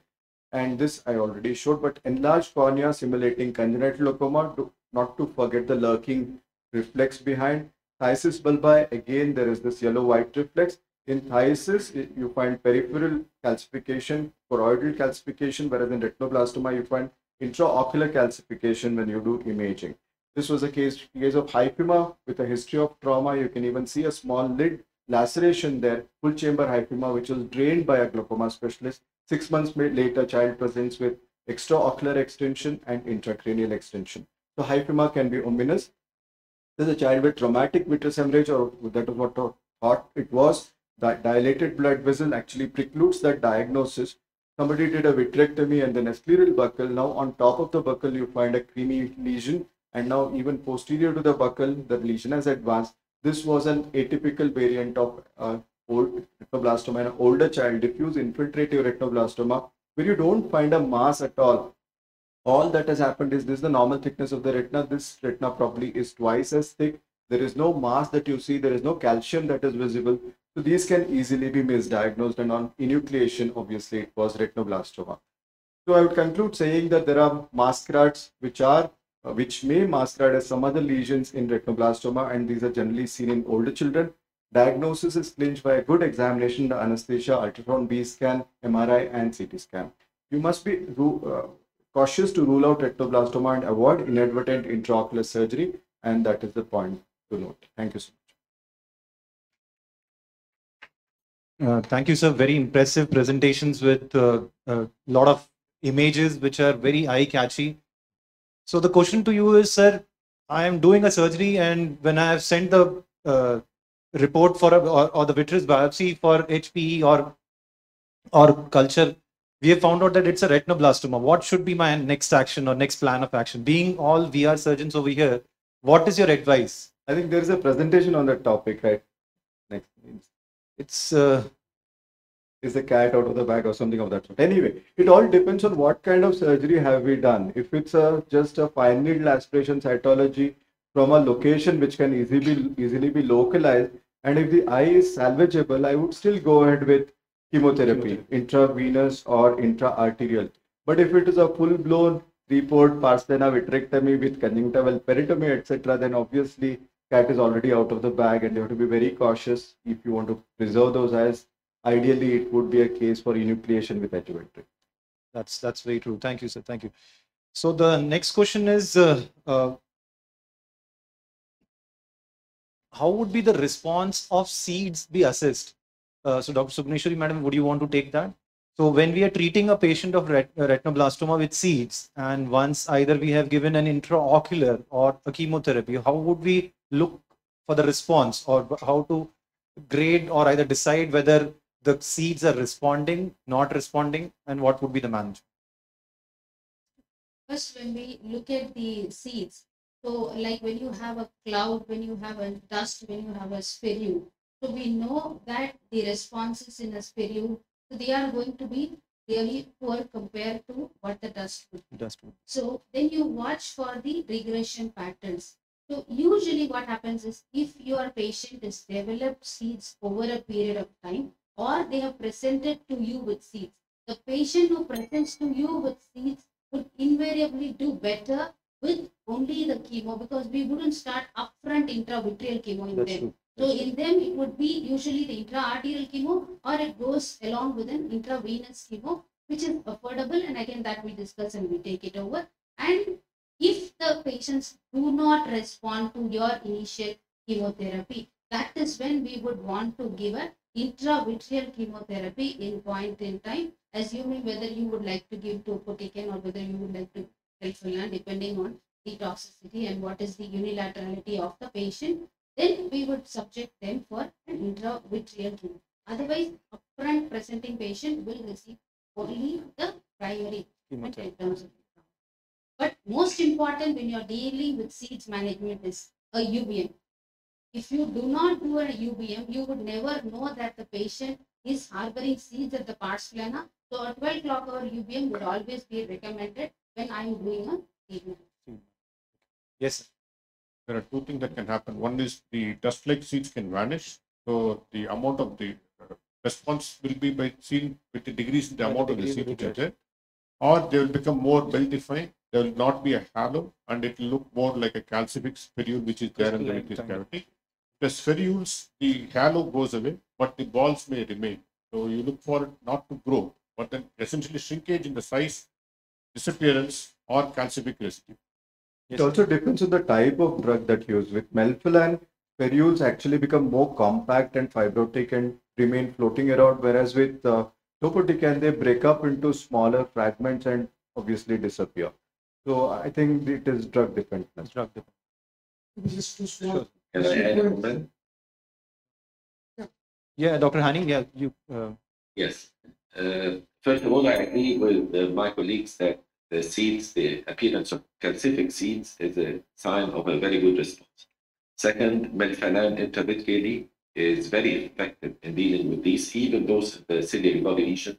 G: And this I already showed, but enlarged cornea simulating congenital glaucoma, not to forget the lurking reflex behind. Phthisis bulbi, again, there is this yellow-white reflex. In phthisis, you find peripheral calcification, choroidal calcification, whereas in retinoblastoma, you find intraocular calcification when you do imaging. This was a case, case of hyphema with a history of trauma. You can even see a small lid laceration there, full chamber hyphema, which was drained by a glaucoma specialist. Six months later, child presents with extraocular extension and intracranial extension. So hyphema can be ominous. There's a child with traumatic vitreous hemorrhage, or that is what thought it was. That dilated blood vessel actually precludes that diagnosis. Somebody did a vitrectomy and then a scleral buckle. Now, on top of the buckle, you find a creamy lesion, and now even posterior to the buckle, the lesion has advanced. This was an atypical variant of uh, old retinoblastoma, an older child, diffuse infiltrative retinoblastoma, where you don't find a mass at all. All that has happened is this is the normal thickness of the retina. This retina probably is twice as thick. There is no mass that you see. There is no calcium that is visible. So these can easily be misdiagnosed, and on enucleation, obviously, it was retinoblastoma. So I would conclude saying that there are masquerades which are uh, which may masquerade as some other lesions in retinoblastoma, and these are generally seen in older children. Diagnosis is clinched by a good examination, the anesthesia, ultrasound B scan, MRI, and CT scan. You must be uh, cautious to rule out retinoblastoma and avoid inadvertent intraocular surgery, and that is the point to note. Thank you so much.
A: Uh, thank you, sir. Very impressive presentations with a uh, lot of images which are very eye catchy. So the question to you is, sir, I am doing a surgery, and when I have sent the uh, report for a, or, or the vitreous biopsy for HPE or or culture, we have found out that it's a retinoblastoma. What should be my next action or next plan of action? Being all VR surgeons over here, what is your advice?
G: I think there is a presentation on that topic, right? Next.
A: It's uh,
G: is the cat out of the bag or something of that sort. Anyway, it all depends on what kind of surgery have we done. If it's a just a fine needle aspiration cytology from a location which can easily be easily be localized, and if the eye is salvageable, I would still go ahead with chemotherapy, intravenous or intra-arterial. But if it is a full-blown three-port pars plana vitrectomy with conjunctival peritomy, etc., then obviously cat is already out of the bag, and you have to be very cautious if you want to preserve those eyes ideally it would be a case for enucleation with adjuvantic.
A: That's that's very true. Thank you, sir. Thank you. So the next question is, uh, uh, how would be the response of seeds be assessed? Uh, so Dr. Suganeswari, madam, would you want to take that? So when we are treating a patient of ret- uh, retinoblastoma with seeds, and once either we have given an intraocular or a chemotherapy, how would we look for the response, or how to grade or either decide whether the seeds are responding, not responding, and what would be the management?
F: First, when we look at the seeds, so like when you have a cloud, when you have a dust, when you have a spherule, so we know that the responses in a spherule, so they are going to be really poor compared to what the dust would be.
A: Dust.
F: So then you watch for the regression patterns. So usually what happens is if your patient has developed seeds over a period of time, or they have presented to you with seeds. The patient who presents to you with seeds would invariably do better with only the chemo because we wouldn't start upfront intravitreal chemo in
A: That's
F: them.
A: true.
F: So in them, it would be usually the intra-arterial chemo or it goes along with an intravenous chemo, which is affordable. And again, that we discuss and we take it over. And if the patients do not respond to your initial chemotherapy, that is when we would want to give an intravitreal chemotherapy in point in time, assuming whether you would like to give topotecan or whether you would like to melphalan, depending on the toxicity and what is the unilaterality of the patient, then we would subject them for an intravitreal chemo. Otherwise, upfront presenting patient will receive only the primary but most important when you're dealing with seeds management is a UBM. If you do not do a UBM, you would never know that the patient is harboring seeds at the pars plana. So a 12 clock hour UBM would always be recommended when I'm doing a treatment.
A: Yes.
E: There are two things that can happen. One is the dust-like seeds can vanish. So the amount of the response will be by seen with the degrees in the amount of the seed which
A: be
E: there. Or they will become more well-defined. There will not be a halo and it will look more like a calcific spherule which is there in the vitreous cavity. The spherules, the halo goes away, but the balls may remain. So you look for it not to grow, but then essentially shrinkage in the size, disappearance, or calcific residue.
G: It also depends on the type of drug that you use. With melphalan, spherules actually become more compact and fibrotic and remain floating around, whereas with uh, topotecan, they break up into smaller fragments and obviously disappear. So I think it is drug dependent.
A: Drug dependent.
D: It is just too small.
C: Can I add a comment?
A: Yeah, Dr. Hani, yeah, you. Uh,
C: Yes. Uh, First of all, I agree with uh, my colleagues that the seeds, the appearance of calcific seeds is a sign of a very good response. Second, melphalan intravitreally is very effective in dealing with these, even those of the ciliary body lesion,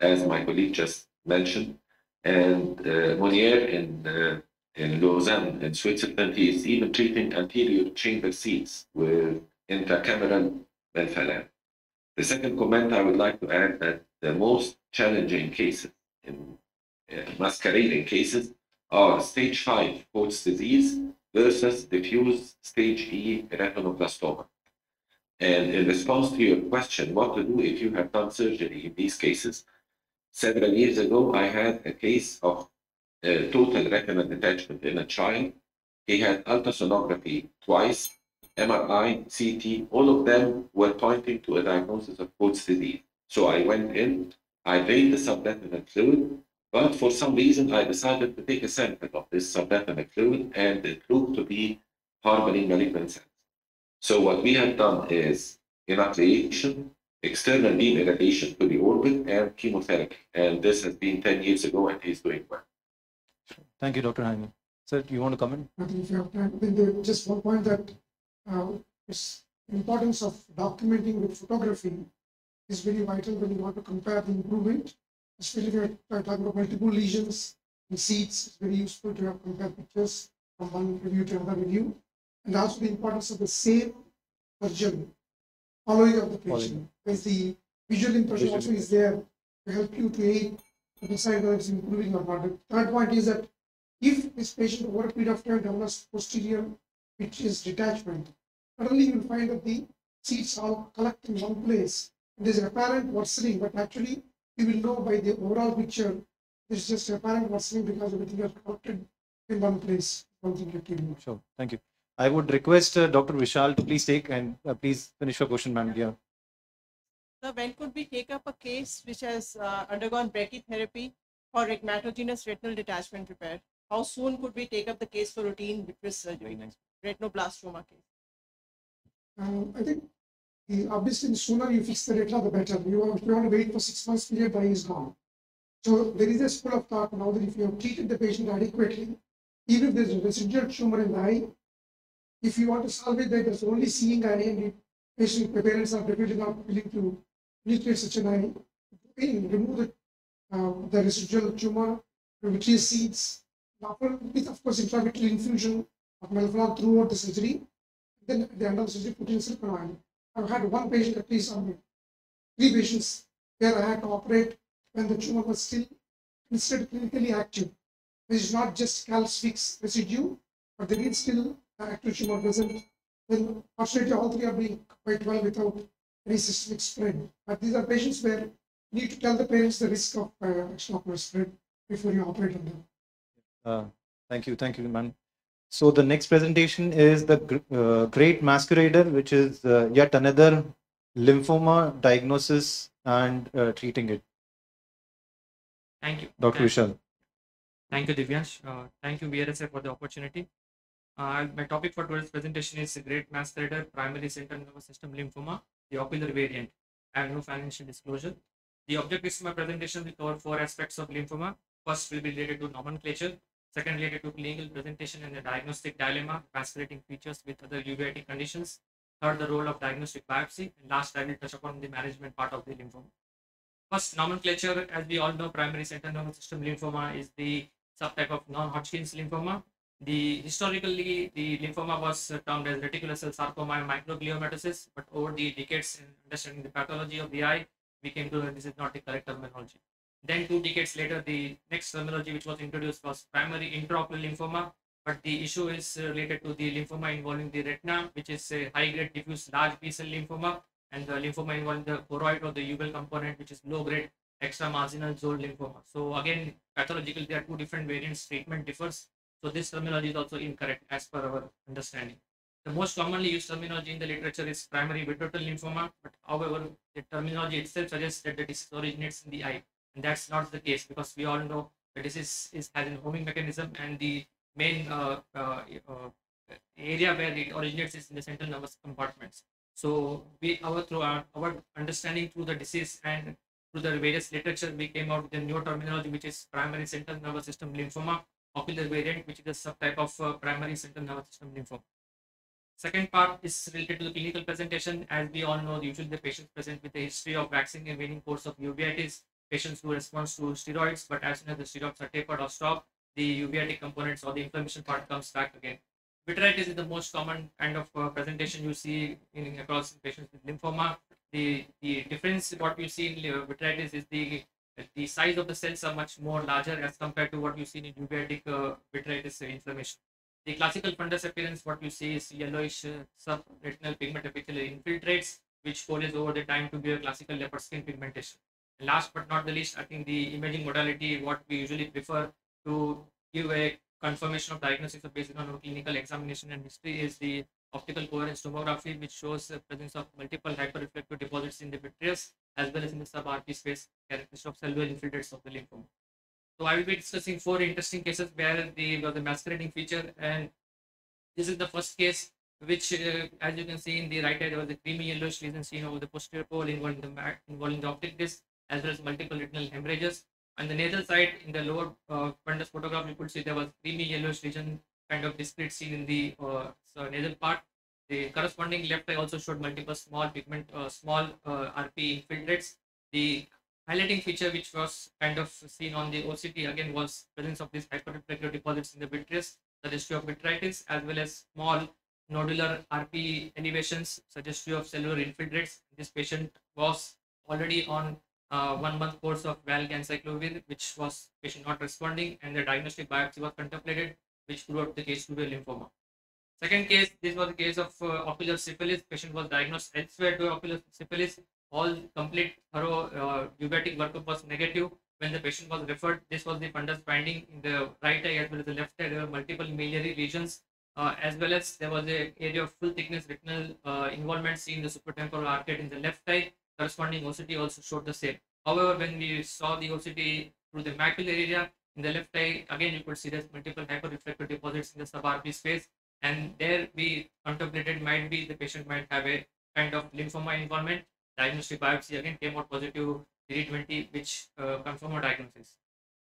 C: as my colleague just mentioned. And uh, Munier in, uh, in Lausanne, in Switzerland, he is even treating anterior chamber seeds with intracameral melphalan. The second comment I would like to add that the most challenging cases in masquerading cases are stage 5 Coats disease versus diffuse stage E retinoblastoma. And in response to your question, what to do if you have done surgery in these cases? Several years ago, I had a case of uh, total retinal detachment in a child. He had ultrasonography twice, MRI, CT, all of them were pointing to a diagnosis of Coats disease. So I went in, I drained the subretinal fluid, but for some reason I decided to take a sample of this subretinal fluid and it proved to be harboring malignant cells. So what we have done is enucleation, external beam irradiation to the orbit, and chemotherapy. And this has been 10 years ago and he's doing well.
A: Thank you, Dr. Jaime. Sir, you want to comment?
D: I think if you have time, then there- just one point that uh, is importance of documenting with photography is very vital when you want to compare the improvement, especially when you're talking about multiple lesions and seeds. It's very useful to have compare pictures from one review to another review, and also the importance of the same surgeon following up the patient. As the visual impression
A: Visual
D: also is there to help you to aid to decide whether it's improving or not. The third point is that if this patient over a period of time develops posterior which is detachment, suddenly you will find that the seeds all collect in one place. It is apparent worsening, but actually you will know by the overall picture, it's just apparent worsening because everything is collected in one place. One thing you can
A: Sure. Thank you. I would request uh, Dr. Vishal to please take and uh, please finish your question, ma'am. Yeah.
J: So when could we take up a case which has uh, undergone brachytherapy for rhegmatogenous retinal detachment repair? How soon could we take up the case for routine vitreous surgery? Retinoblastoma case.
D: Um, I think the, obviously the sooner you fix the retina, the better. You want, you want to wait for six months period, eye is gone. So there is a school of thought now that if you have treated the patient adequately, even if there's a residual tumor in the eye, if you want to salvage that, there's only seeing eye and the patient, the parents are definitely not willing to recreate such an eye. Remove the, uh, the residual tumor, vitreous seeds, with of course intravitreal infusion of melphalan throughout the surgery then the end of the surgery, put in silicone. I've had one patient at least on three patients where I had to operate when the tumor was still considered clinically active. This is not just calcific residue, but there is still active tumor present. Then fortunately, all three are doing quite well without any systemic spread. But these are patients where you need to tell the parents the risk of uh, extraocular spread before you operate on them.
A: Uh, thank you. Thank you, ma'am. So the next presentation is the uh, great masquerader, which is uh, yet another lymphoma diagnosis and uh, treating it.
K: Thank you.
A: Dr.
K: Thank-
A: Vishal.
K: Thank you, Divyansh. Uh, thank you, VRSI, for the opportunity. Uh, my topic for today's presentation is Great Masquerader Primary Central Nervous System Lymphoma, the ocular variant. I have no financial disclosure. The objectives of my presentation will cover four aspects of lymphoma. First will be related to nomenclature. Second, related to clinical presentation and the diagnostic dilemma, masquerading features with other uveitic conditions. Third, the role of diagnostic biopsy. And last, I will touch upon the management part of the lymphoma. First, nomenclature, as we all know, primary central nervous system lymphoma is the subtype of non-Hodgkin's lymphoma. The historically, the lymphoma was termed as reticular cell sarcoma and microgliomatosis, but over the decades in understanding the pathology of the eye, we came to that this is not the correct terminology. Then two decades later, the next terminology which was introduced was primary intraocular lymphoma, but the issue is uh, related to the lymphoma involving the retina, which is a high-grade diffuse large B-cell lymphoma, and the lymphoma involving the choroid or the uveal component, which is low-grade extramarginal zone lymphoma. So again, pathologically, there are two different variants. Treatment differs. So this terminology is also incorrect as per our understanding. The most commonly used terminology in the literature is primary vitreoretinal lymphoma, but however, the terminology itself suggests that disease originates in the eye, and that's not the case because we all know the disease is has an homing mechanism, and the main uh, uh, uh, area where it originates is in the central nervous compartments. So we our through our, our understanding through the disease and through the various literature, we came out with a new terminology which is primary central nervous system lymphoma, ocular variant, which is a subtype of uh, primary central nervous system lymphoma. Second part is related to the clinical presentation. As we all know, usually the patients present with a history of waxing and waning course of uveitis. Patients who respond to steroids, but as soon as the steroids are tapered or stopped, the uveitic components or the inflammation part comes back again. Vitritis is the most common kind of uh, presentation you see in across patients with lymphoma. The the difference what you see in uh, vitritis is the the size of the cells are much more larger as compared to what you see in uveitic uh, vitritis inflammation. The classical fundus appearance, what you see is yellowish uh, subretinal pigment epithelial infiltrates, which coalesce over the time to be a classical leopard skin pigmentation. Last but not the least, I think the imaging modality, what we usually prefer to give a confirmation of diagnosis based on clinical examination and history is the optical coherence tomography, which shows the presence of multiple hyperreflective deposits in the vitreous as well as in the sub-RP space, characteristic of cellular infiltrates of the lymphoma. So I will be discussing four interesting cases where the was the masquerading feature, and this is the first case, which uh, as you can see in the right side, there was a creamy yellowish lesion seen over the posterior pole involving the involving the optic disc, as well as multiple retinal hemorrhages. On the nasal side, in the lower uh, fundus photograph, you could see there was creamy yellowish lesion kind of discrete seen in the uh, so nasal part. The corresponding left eye also showed multiple small pigment, uh, small uh, RP infiltrates. The highlighting feature which was kind of seen on the OCT again was presence of these hyperreflective deposits in the vitreous, suggestive of vitritis, as well as small nodular RP elevations, suggestive of cellular infiltrates. This patient was already on uh, one month course of valganciclovir, which was patient not responding, and the diagnostic biopsy was contemplated, which proved out the case to be a lymphoma. Second case, this was a case of uh, ocular syphilis. Patient was diagnosed elsewhere to ocular syphilis. All complete thorough uh, workup was negative. When the patient was referred, this was the fundus finding in the right eye as well as the left eye. There were multiple miliary lesions, uh, as well as there was a area of full thickness retinal uh, involvement seen in the supratemporal arcade in the left eye corresponding OCT also showed the same. However, when we saw the OCT through the macular area in the left eye, again you could see there's multiple hyperreflective deposits in the sub-RP space, and there we contemplated might be the patient might have a kind of lymphoma involvement. Diagnostic biopsy again came out 320 which uh, confirmed our diagnosis.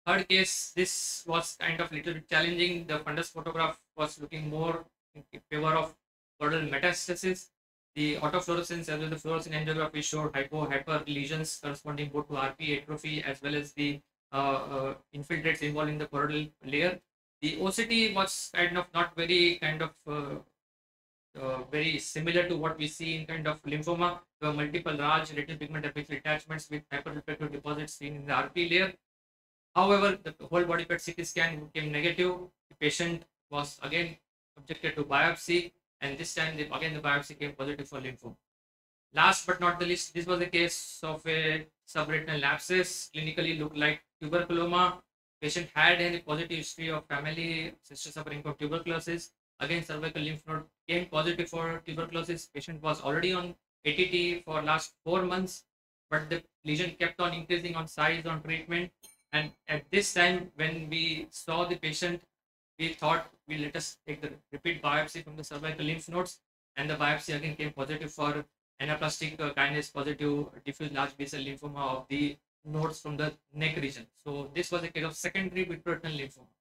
K: Third case, this was kind of little bit challenging. The fundus photograph was looking more in favor of choroidal metastasis the autofluorescence as well as the fluorescent angiography showed hypo hyper lesions corresponding both to RP atrophy as well as the uh, uh, infiltrates involved in the choroidal layer. The OCT was kind of not very kind of uh, uh, very similar to what we see in kind of lymphoma. There were multiple large retinal pigment epithelial attachments with hyperreflective deposits seen in the RP layer. However, the whole body PET CT scan came negative. The patient was again subjected to biopsy and this time the, again the biopsy came positive for lymphoma. Last but not the least, this was a case of a subretinal abscess, clinically looked like tuberculoma. Patient had a positive history of family sister suffering from tuberculosis. Again, cervical lymph node came positive for tuberculosis. Patient was already on ATT for last four months, but the lesion kept on increasing on size on treatment. And at this time, when we saw the patient, we thought we let us take the repeat biopsy from the cervical lymph nodes, and the biopsy again came positive for anaplastic uh, kinase positive diffuse large B cell lymphoma of the nodes from the neck region. So this was a case of secondary vitreoretinal lymphoma.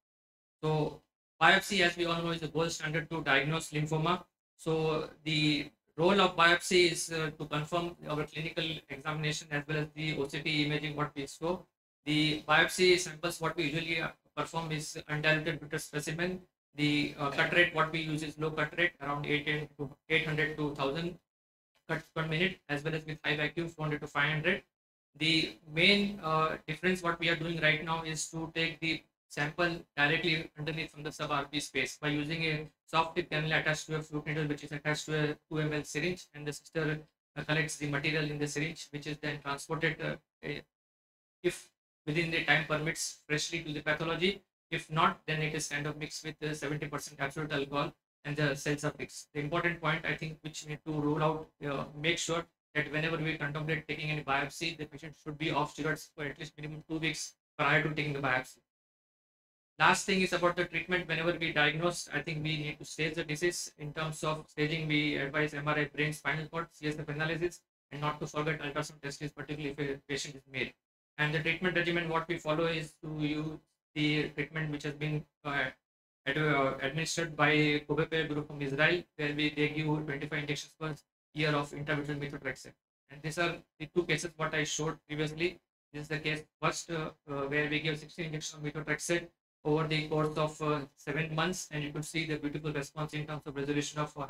K: So biopsy, as we all know, is the gold standard to diagnose lymphoma. So the role of biopsy is uh, to confirm our clinical examination as well as the OCT imaging what we saw. The biopsy samples what we usually perform is undiluted bitter specimen. The uh, cut rate what we use is low cut rate around 800 to 800 to 1000 cuts per minute as well as with high vacuum 400 to 500. The main uh, difference what we are doing right now is to take the sample directly underneath from the sub RP space by using a soft tip cannula attached to a flute needle which is attached to a 2 ml syringe and the sister uh, collects the material in the syringe which is then transported uh, if within the time permits freshly to the pathology. If not, then it is kind of mixed with the 70% absolute alcohol and the cells are fixed. The important point I think which need to rule out, uh, make sure that whenever we contemplate taking any biopsy, the patient should be off steroids for at least minimum two weeks prior to taking the biopsy. Last thing is about the treatment. Whenever we diagnose, I think we need to stage the disease. In terms of staging, we advise MRI, brain, spinal cord, CSF analysis, and not to forget ultrasound tests, particularly if a patient is male. And the treatment regimen, what we follow is to use the treatment which has been uh, ad, uh, administered by Kobepe group from Israel, where we they give 25 injections per year of intravitreal methotrexate. And these are the two cases what I showed previously. This is the case first uh, uh where we give 16 injections of methotrexate over the course of uh, seven months, and you could see the beautiful response in terms of resolution of uh,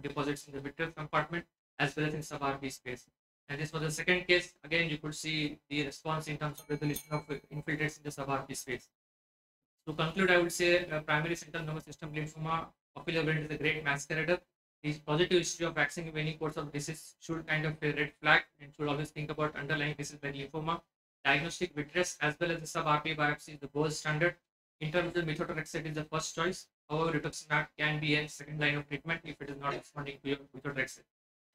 K: deposits in the vitreous compartment as well as in sub-RP space. And this was the second case. Again, you could see the response in terms of resolution of infiltrates in the sub-RP space. To conclude, I would say uh, primary central nervous system lymphoma ocular variant is a great masquerader. The positive history of vaccine in any course of disease should kind of be a red flag and should always think about underlying disease like lymphoma. Diagnostic vitreous as well as the sub-RP biopsy is the gold standard. Intravitreal methotrexate is the first choice. However, rituximab can be a second line of treatment if it is not responding to your methotrexate.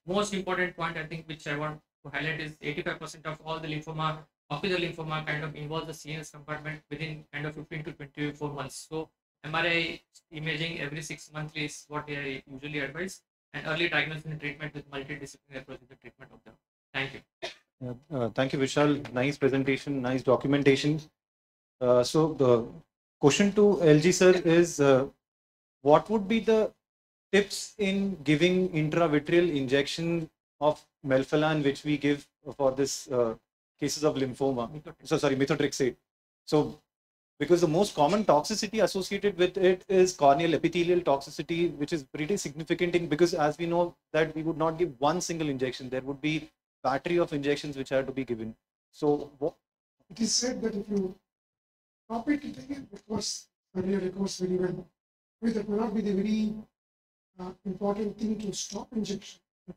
K: Most important point I think which I want to highlight is 85% of all the lymphoma, ocular lymphoma kind of involves the CNS compartment within kind of 15 to 24 months. So MRI imaging every six months is what I usually advise and early diagnosis and treatment with multidisciplinary approach to the treatment of them. Thank you.
A: Yeah, uh, thank you, Vishal. Nice presentation, nice documentation. Uh, so the question to LG sir is, uh, what would be the tips in giving intravitreal injection of melphalan, which we give for this uh, cases of lymphoma? So sorry, methotrexate. So because the most common toxicity associated with it is corneal epithelial toxicity, which is pretty significant in because as we know that we would not give one single injection, there would be battery of injections which are to be given. So
D: It is said that if you stop it, it recovers, earlier recovers very well. That may not be the very uh, important thing to stop injection. But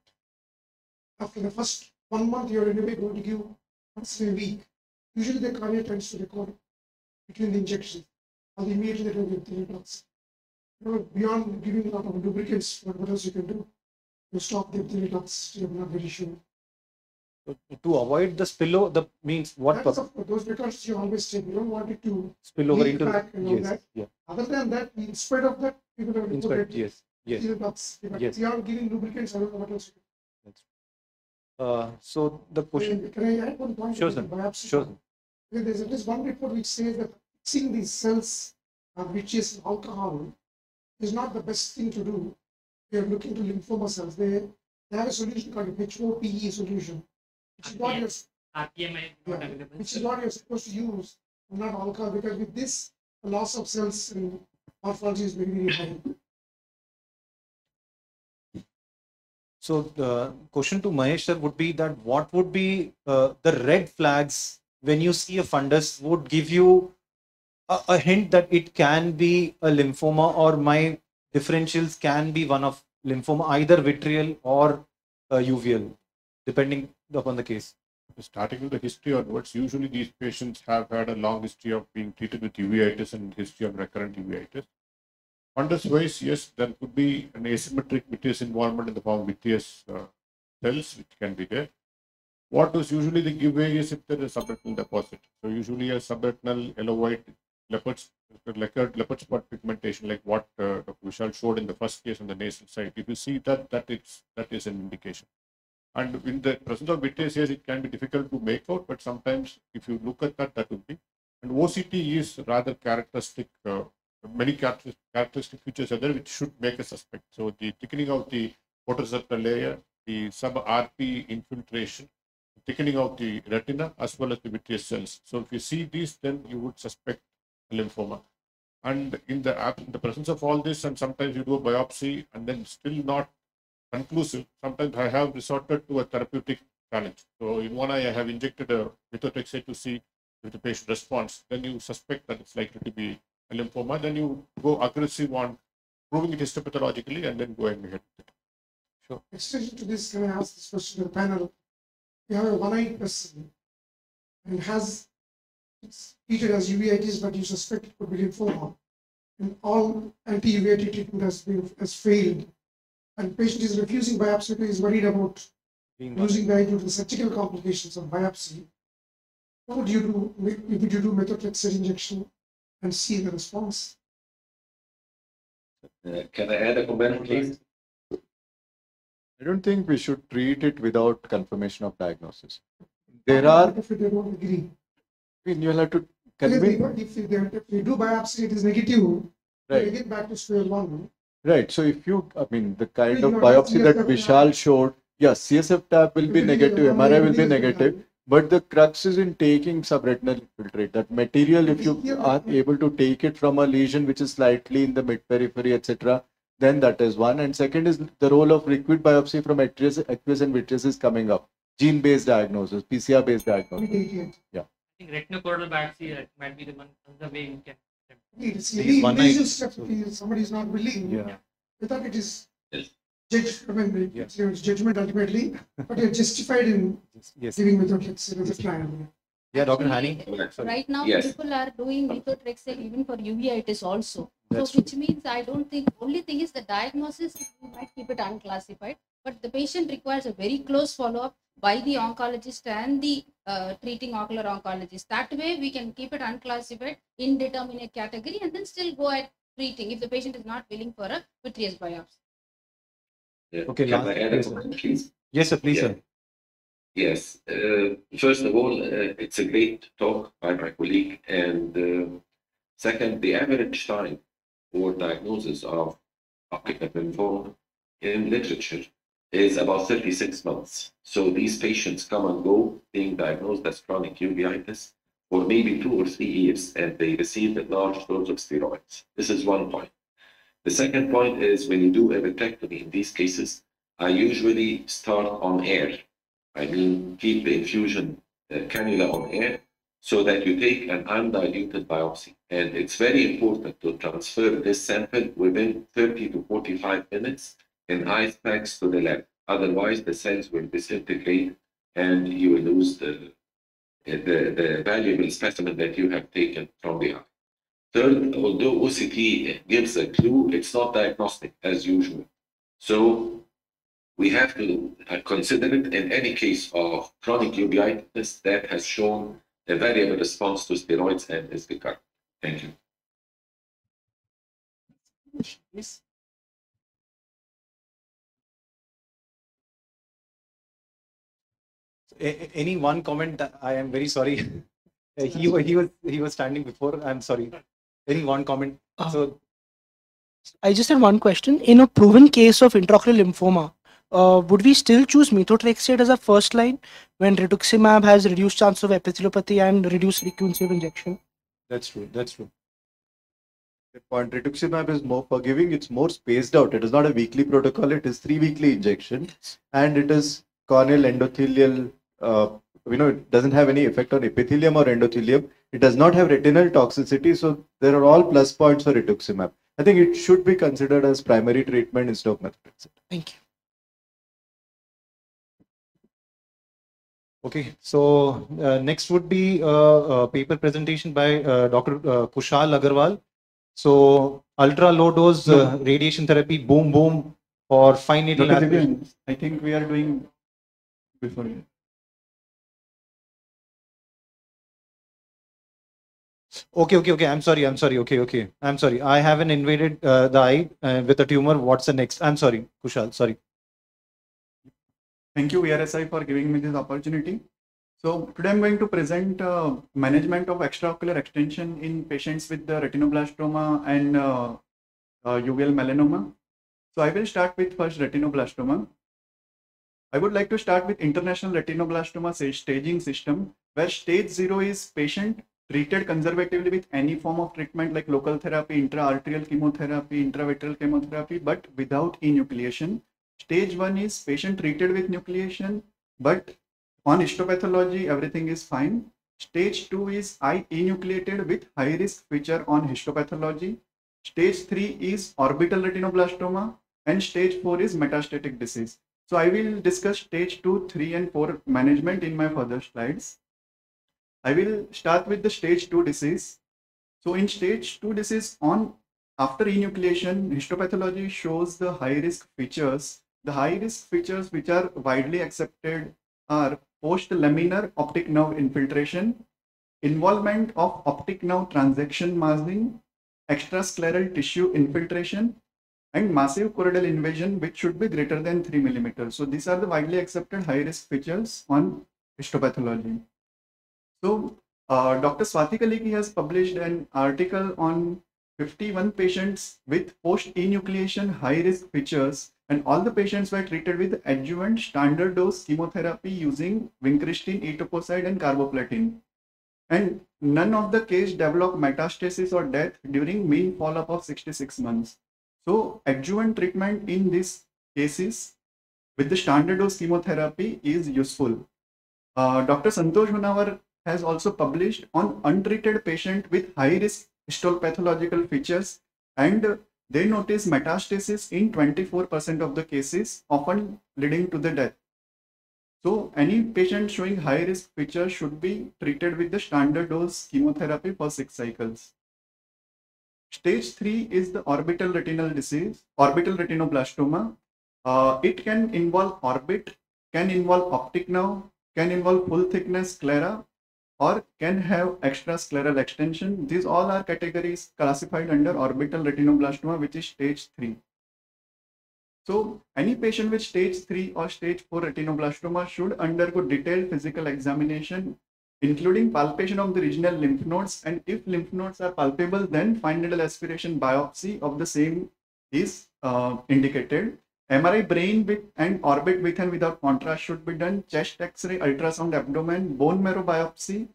D: after the first one month, you're anyway going to give once a week. Usually the carrier tends to record between the injections. And immediately they will give three drops. You know, beyond giving a lot of lubricants, what else you can do? You stop the drops, you're not very sure.
A: to avoid the spillover, the means what
D: That's
A: pur-
D: of those precautions you always take. You don't want it to
A: spill
D: over
A: into the,
D: back all
A: yes,
D: that.
A: yeah,
D: Other than that, in spite of that, people
A: spite,
D: reported
A: yes, yes.
D: zero dots. But
A: Yes.
D: Beyond giving lubricants, I don't know what else.
A: Uh, so the question,
D: do. Can I add one point?
A: Sure, sir.
D: the
A: sure, sir.
D: Because There's at least one report which says that fixing these cells, uh, which is alcohol, is not the best thing to do. They are looking to lymphoma cells. They, they have a solution called a HOPE E solution, which is what you're,
K: RPMI is not
D: Yeah,
K: available.
D: which is what you're supposed to use, not alcohol, because with this, the loss of cells in morphology is very, very high.
A: So the question to Mahesh sir would be that what would be uh, the red flags when you see a fundus would give you a, a hint that it can be a lymphoma or my differentials can be one of lymphoma, either vitreal or uh, uveal, depending upon the case.
E: Starting with the history onwards, usually these patients have had a long history of being treated with uveitis and history of recurrent uveitis. Fundus wise, yes, there could be an asymmetric vitreous involvement in the form of vitreous uh, cells, which can be there. What is usually the giveaway is if there is subretinal deposit. So usually a subretinal yellow white leopard, leopard, leopard spot pigmentation, like what uh, Dr. Vishal showed in the first case on the nasal side. If you see that, that is that is an indication. And in the presence of vitreous, yes, it can be difficult to make out, but sometimes if you look at that, that would be. And OCT is rather characteristic. Uh, many characteristic, characteristic features are there which should make a suspect. So the thickening of the photoreceptor layer, the sub-RP infiltration, thickening of the retina as well as the vitreous cells. So if you see these, then you would suspect lymphoma. And in the in the presence of all this, and sometimes you do a biopsy and then still not conclusive, sometimes I have resorted to a therapeutic challenge. So in one eye, I have injected a methotrexate to see if the patient responds. Then you suspect that it's likely to be lymphoma. Then you go aggressive on proving it histopathologically and then go ahead with it.
D: Extension to this, can I ask this question to the panel? You have a one-eyed person and has it's treated as uveitis, but you suspect it could be lymphoma. And all anti-uveitic treatment has been has failed. And patient is refusing biopsy because he's worried about
A: Being
D: losing the eye due to the surgical complications of biopsy. What would you do? Would you do methotrexate injection and see the response?
C: Uh, Can I add a comment, please?
G: I don't think we should treat it without confirmation of diagnosis. There are,
D: If they don't agree.
G: I mean, you'll have to
D: Because
G: convince,
D: they- if they, if we do biopsy, it is negative,
G: right,
D: we get back to square one.
G: right. So if you, I mean, the kind
D: you
G: of biopsy that Vishal showed, yes, CSF tap will be negative, MRI will be negative, but the crux is in taking subretinal infiltrate. That material, if you are able to take it from a lesion which is slightly in the mid periphery, etc., then that is one. And second is the role of liquid biopsy from aqueous, aqueous and vitreous is coming up. Gene-based diagnosis, PCR-based diagnosis. Yeah.
K: I think retinochoroidal biopsy uh, might be the one the way you can
D: It's
A: These
D: any
A: one
D: individual
A: night-
D: step, if somebody is not willing,
A: Yeah.
D: without it is
C: Yes.
D: judged, I mean,
A: Yeah.
D: it's, it's judgment ultimately, but you're justified in
A: Yes.
D: giving methotrexate as a trial.
A: Yeah, Dr. Hani.
F: Right now,
C: Yes.
F: people are doing methotrexate even for uveitis also.
A: That's
F: so, which means I don't think only thing is the diagnosis we might keep it unclassified, but the patient requires a very close follow up by the oncologist and the uh, treating ocular oncologist. That way, we can keep it unclassified, indeterminate category, and then still go at treating if the patient is not willing for a vitreous biopsy.
C: Yeah.
A: Okay,
C: Can
A: last-
C: I add a comment, please?
A: Yes, sir. Please,
C: Yeah.
A: sir.
C: Yes. Uh, first of all, uh, it's a great talk by my colleague. And uh, second, the average time for diagnosis of optic lymphoma in literature is about 36 months. So these patients come and go being diagnosed as chronic uveitis for maybe two or three years, and they receive a large dose of steroids. This is one point. The second point is when you do a vitrectomy in these cases, I usually start on air. I mean, keep the infusion uh, cannula on air so that you take an undiluted biopsy. And it's very important to transfer this sample within 30 to 45 minutes in ice packs to the lab. Otherwise, the cells will disintegrate and you will lose the, the, the valuable specimen that you have taken from the eye. Third, although OCT gives a clue, it's not diagnostic as usual. So we have to consider it in any case of chronic uveitis that has shown a variable response to steroids and is. Thank you.
A: Any one comment? I am very sorry. [LAUGHS] He he was he was standing before. I'm sorry. Any one comment?
L: Uh,
A: So
L: I just had one question. In a proven case of intraocular lymphoma, uh, would we still choose methotrexate as a first line when rituximab has reduced chance of epitheliopathy and reduced frequency of injection?
A: that's true. That's true.
G: The point rituximab is more forgiving. It's more spaced out. It is not a weekly protocol. It is three weekly injection, and it is corneal endothelial. Uh, you know, it doesn't have any effect on epithelium or endothelium. It does not have retinal toxicity. So there are all plus points for rituximab. I think it should be considered as primary treatment instead of methotrexate.
L: Thank you.
A: Okay. So uh, next would be uh, a paper presentation by uh, Dr. Uh, Kushal Agarwal. So ultra low dose uh, radiation therapy, boom boom, or fine needle
M: Dr. I think we are doing before.
A: Okay, okay, okay. I'm sorry. I'm sorry. Okay, okay. I'm sorry. I haven't invaded uh, the eye uh, with a tumor. What's the next? I'm sorry, Kushal. Sorry.
M: Thank you, VRSI, for giving me this opportunity. So today I'm going to present uh, management of extraocular extension in patients with the retinoblastoma and uh, uh, uveal melanoma. So I will start with first retinoblastoma. I would like to start with international retinoblastoma staging system, where stage zero is patient treated conservatively with any form of treatment like local therapy, intraarterial chemotherapy, intravitreal chemotherapy, but without enucleation. Stage one is patient treated with nucleation, but on histopathology, everything is fine. Stage two is eye enucleated with high risk feature on histopathology. Stage three is orbital retinoblastoma, and stage four is metastatic disease. So I will discuss stage two, three, and four management in my further slides. I will start with the stage two disease. So in stage two disease, on after enucleation, histopathology shows the high risk features. The high risk features which are widely accepted are post-laminar optic nerve infiltration, involvement of optic nerve transection masking, extrascleral tissue infiltration, and massive choroidal invasion, which should be greater than 3 millimeters. So these are the widely accepted high risk features on histopathology. So uh, Dr. Swati Kaliki has published an article on 51 patients with post-enucleation high-risk features and all the patients were treated with adjuvant standard dose chemotherapy using vincristine, etoposide and carboplatin. And none of the case developed metastasis or death during mean follow-up of 66 months. So adjuvant treatment in these cases with the standard dose chemotherapy is useful. Uh, Dr. Santosh Honavar has also published on untreated patient with high risk histopathological features and they notice metastasis in 24% of the cases, often leading to the death. So any patient showing high risk features should be treated with the standard dose chemotherapy for six cycles. Stage 3 is the orbital retinal disease, orbital retinoblastoma. Uh, it can involve orbit, can involve optic nerve, can involve full thickness sclera, or can have extrascleral extension. These all are categories classified under orbital retinoblastoma, which is stage 3. So any patient with stage 3 or stage 4 retinoblastoma should undergo detailed physical examination, including palpation of the regional lymph nodes. And if lymph nodes are palpable, then fine needle aspiration biopsy of the same is uh, indicated. MRI brain with and orbit with and without contrast should be done. Chest X-ray, ultrasound abdomen, bone marrow biopsy,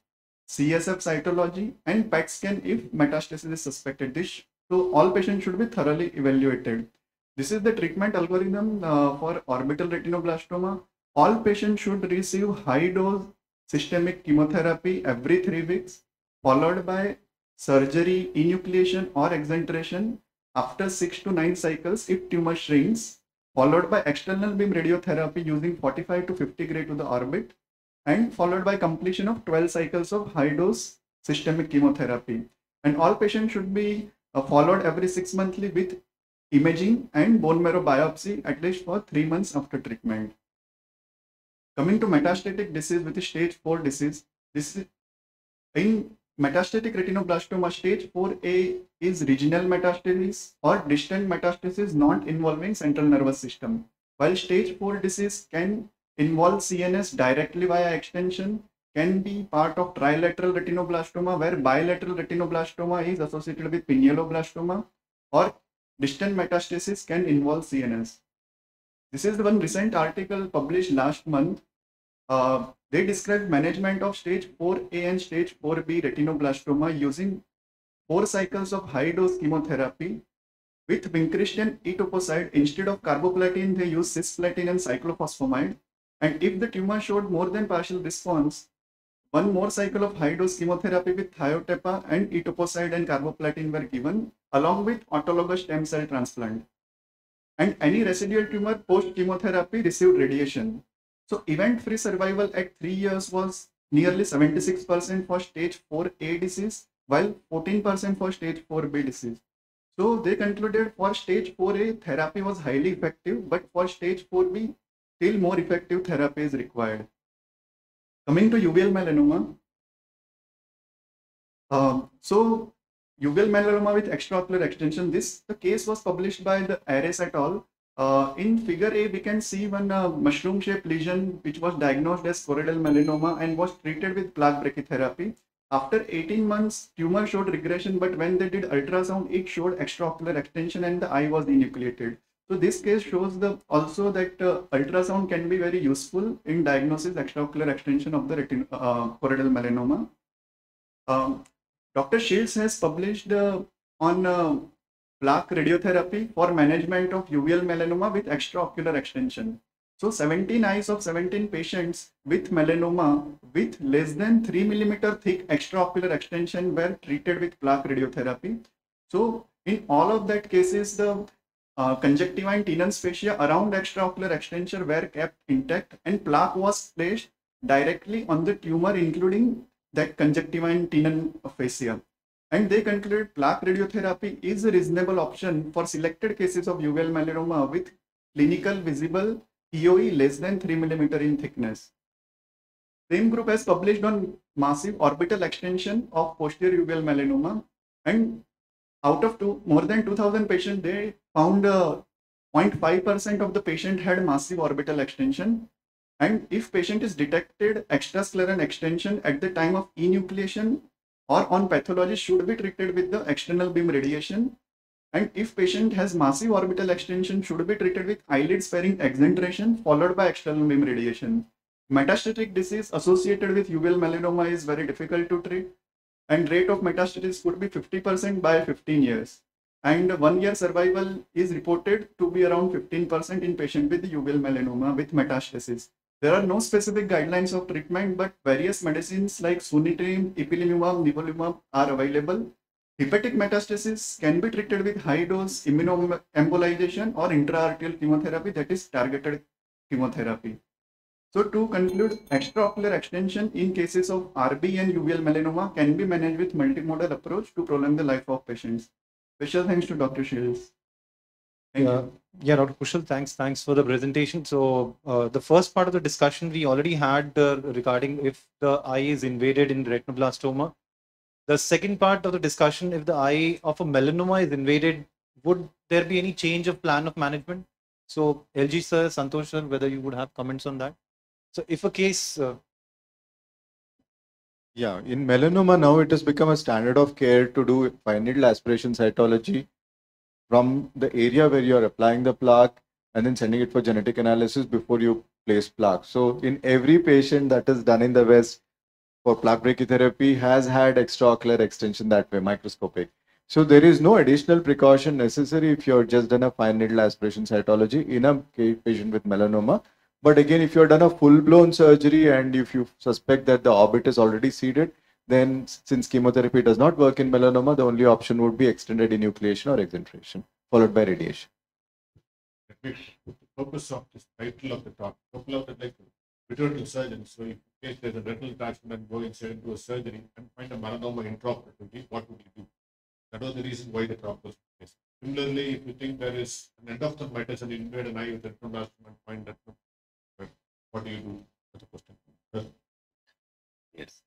M: CSF cytology, and PET scan if metastasis is suspected. This so all patients should be thoroughly evaluated. This is the treatment algorithm uh, for orbital retinoblastoma. All patients should receive high dose systemic chemotherapy every three weeks, followed by surgery, enucleation, or exenteration after six to nine cycles if tumor shrinks followed by external beam radiotherapy using 45 to 50 gray to the orbit, and followed by completion of 12 cycles of high dose systemic chemotherapy. And all patients should be uh, followed every six monthly with imaging and bone marrow biopsy at least for three months after treatment. Coming to metastatic disease with stage 4 disease, this is in metastatic retinoblastoma stage 4A is regional metastasis or distant metastasis not involving central nervous system. While stage 4 disease can involve CNS directly via extension, can be part of trilateral retinoblastoma where bilateral retinoblastoma is associated with pinealoblastoma or distant metastasis can involve CNS. This is the one recent article published last month. Uh, they described management of stage 4A and stage 4B retinoblastoma using four cycles of high dose chemotherapy with vincristine etoposide. Instead of carboplatin, they use cisplatin and cyclophosphamide. And if the tumor showed more than partial response, one more cycle of high dose chemotherapy with thiotepa and etoposide and carboplatin were given along with autologous stem cell transplant. And any residual tumor post chemotherapy received radiation. So event-free survival at three years was nearly 76% for stage 4A disease, while 14% for stage 4B disease. So they concluded for stage 4A therapy was highly effective, but for stage 4B, still more effective therapy is required. Coming to uveal melanoma. Um, so uveal melanoma with extraocular extension, this the case was published by the Ares et al. Uh, in figure A, we can see one uh, mushroom-shaped lesion which was diagnosed as choroidal melanoma and was treated with plaque brachytherapy. After 18 months, tumor showed regression, but when they did ultrasound, it showed extraocular extension and the eye was enucleated. So this case shows the also that uh, ultrasound can be very useful in diagnosis extraocular extension of the retin uh, choroidal melanoma. Um, Dr. Shields has published uh, on uh, plaque radiotherapy for management of uveal melanoma with extraocular extension. So 17 eyes of 17 patients with melanoma with less than 3 millimeter thick extraocular extension were treated with plaque radiotherapy. So in all of that cases, the uh, conjunctiva and fascia around extraocular extension were kept intact and plaque was placed directly on the tumor including that conjunctiva and fascia and they concluded plaque radiotherapy is a reasonable option for selected cases of uveal melanoma with clinical visible EOE less than 3 mm in thickness. Same group has published on massive orbital extension of posterior uveal melanoma and out of two, more than 2000 patients, they found 0.5% uh, of the patient had massive orbital extension. And if patient is detected extrascleral extension at the time of enucleation or on pathology should be treated with the external beam radiation. And if patient has massive orbital extension should be treated with eyelid sparing exenteration followed by external beam radiation. Metastatic disease associated with uveal melanoma is very difficult to treat and rate of metastasis could be 50% by 15 years. And one year survival is reported to be around 15% in patient with uveal melanoma with metastasis. There are no specific guidelines of treatment, but various medicines like sunitinib, ipilimumab, nivolumab are available. Hepatic metastasis can be treated with high dose immunoembolization or intraarterial chemotherapy that is targeted chemotherapy. So to conclude, extraocular extension in cases of RB and uveal melanoma can be managed with multimodal approach to prolong the life of patients. Special thanks to Dr. Shields. Thank
A: Yeah, yeah, Dr. Kushal, thanks, thanks for the presentation. So uh, the first part of the discussion we already had uh, regarding if the eye is invaded in retinoblastoma. The second part of the discussion, if the eye of a melanoma is invaded, would there be any change of plan of management? So LG sir, Santosh sir, whether you would have comments on that? So if a case, uh,
G: Yeah, in melanoma now it has become a standard of care to do fine needle aspiration cytology from the area where you are applying the plaque and then sending it for genetic analysis before you place plaque. So in every patient that is done in the West for plaque brachytherapy has had extraocular extension that way, microscopic. So there is no additional precaution necessary if you're just done a fine needle aspiration cytology in a patient with melanoma. But again, if you've done a full-blown surgery and if you suspect that the orbit is already seeded, then since chemotherapy does not work in melanoma, the only option would be extended enucleation or exenteration, followed by radiation.
E: Let me put the purpose of this title of the talk. Couple of the like return to surgeons. So if in case there's a retinal attachment and go inside into a surgery and find a melanoma intraoperatively, what would you do? That was the reason why the talk was placed. Similarly, if you think there is an end of the endophthalmitis and you invade an eye with retinoblastoma and find that, what do you do? That's a question.
C: Yes.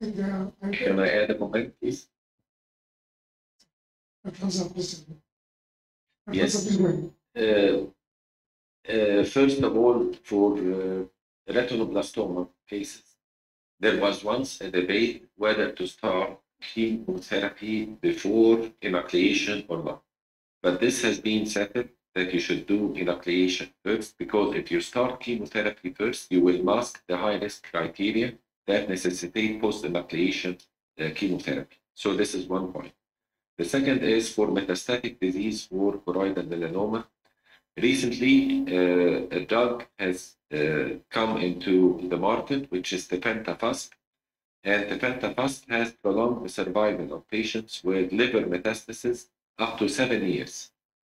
C: Can I add a comment, please? Yes. Uh, uh, first of all, for uh, retinoblastoma cases, there was once a debate whether to start chemotherapy before enucleation or not. But this has been settled that you should do enucleation first because if you start chemotherapy first, you will mask the high risk criteria that necessitate post enucleation uh, chemotherapy. So, this is one point. The second is for metastatic disease for choroidal melanoma. Recently, uh, a drug has uh, come into the market, which is tebentafusp. And tebentafusp has prolonged the survival of patients with liver metastasis up to seven years.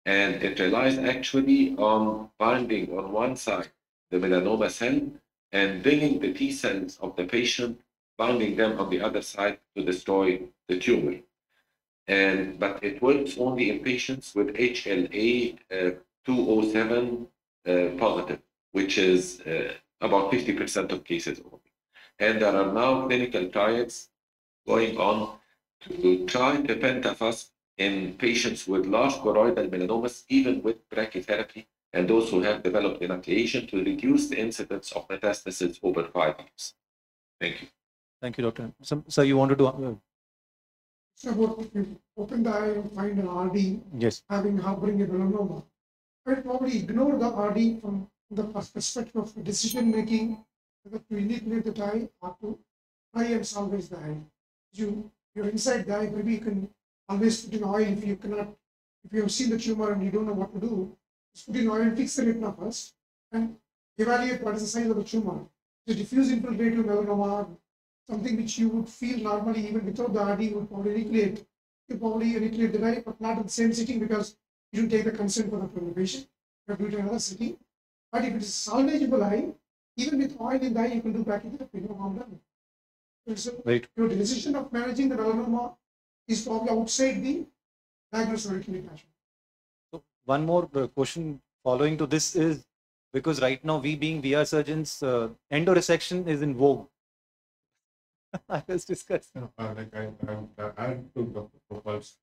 C: And it relies actually on binding on one side the melanoma cell and bringing the T cells of the patient, binding them on the other side to destroy the tumor and but it works only in patients with HLA uh, 207 uh, positive, which is uh, about 50% of cases only. And there are now clinical trials going on to try tebentafusp in patients with large choroidal melanomas, even with brachytherapy, and those who have developed enucleation to reduce the incidence of metastasis over five years. Thank you.
A: thank you, Doctor. So, sir, you wanted to, uh,
D: So about if you open the eye and find an RD
A: yes,
D: having harboring a melanoma, I'd probably ignore the RD from the perspective of decision making, whether to enucleate the eye or to try and salvage the eye. You, you're inside the eye, maybe you can always put in oil if you cannot, if you have seen the tumor and you don't know what to do, in oil and fix the retina first and evaluate what is the size of the tumor. The diffuse infiltrative melanoma, something which you would feel normally even without the RD would probably enucleate. You probably enucleate the eye, but not in the same sitting because you didn't take the consent for the preservation. You have to do it in another sitting. But if it is salvageable eye, even with oil in the eye, you can do brachytherapy, no harm done. So
A: right.
D: your decision of managing the melanoma is probably outside the diagnosis of retinal detachment.
A: So one more uh, question following to this is because right now we being VR surgeons, uh, endoresection is in vogue. [LAUGHS] I was discussing.
E: uh, like I, I, I add to Dr. Gopal's.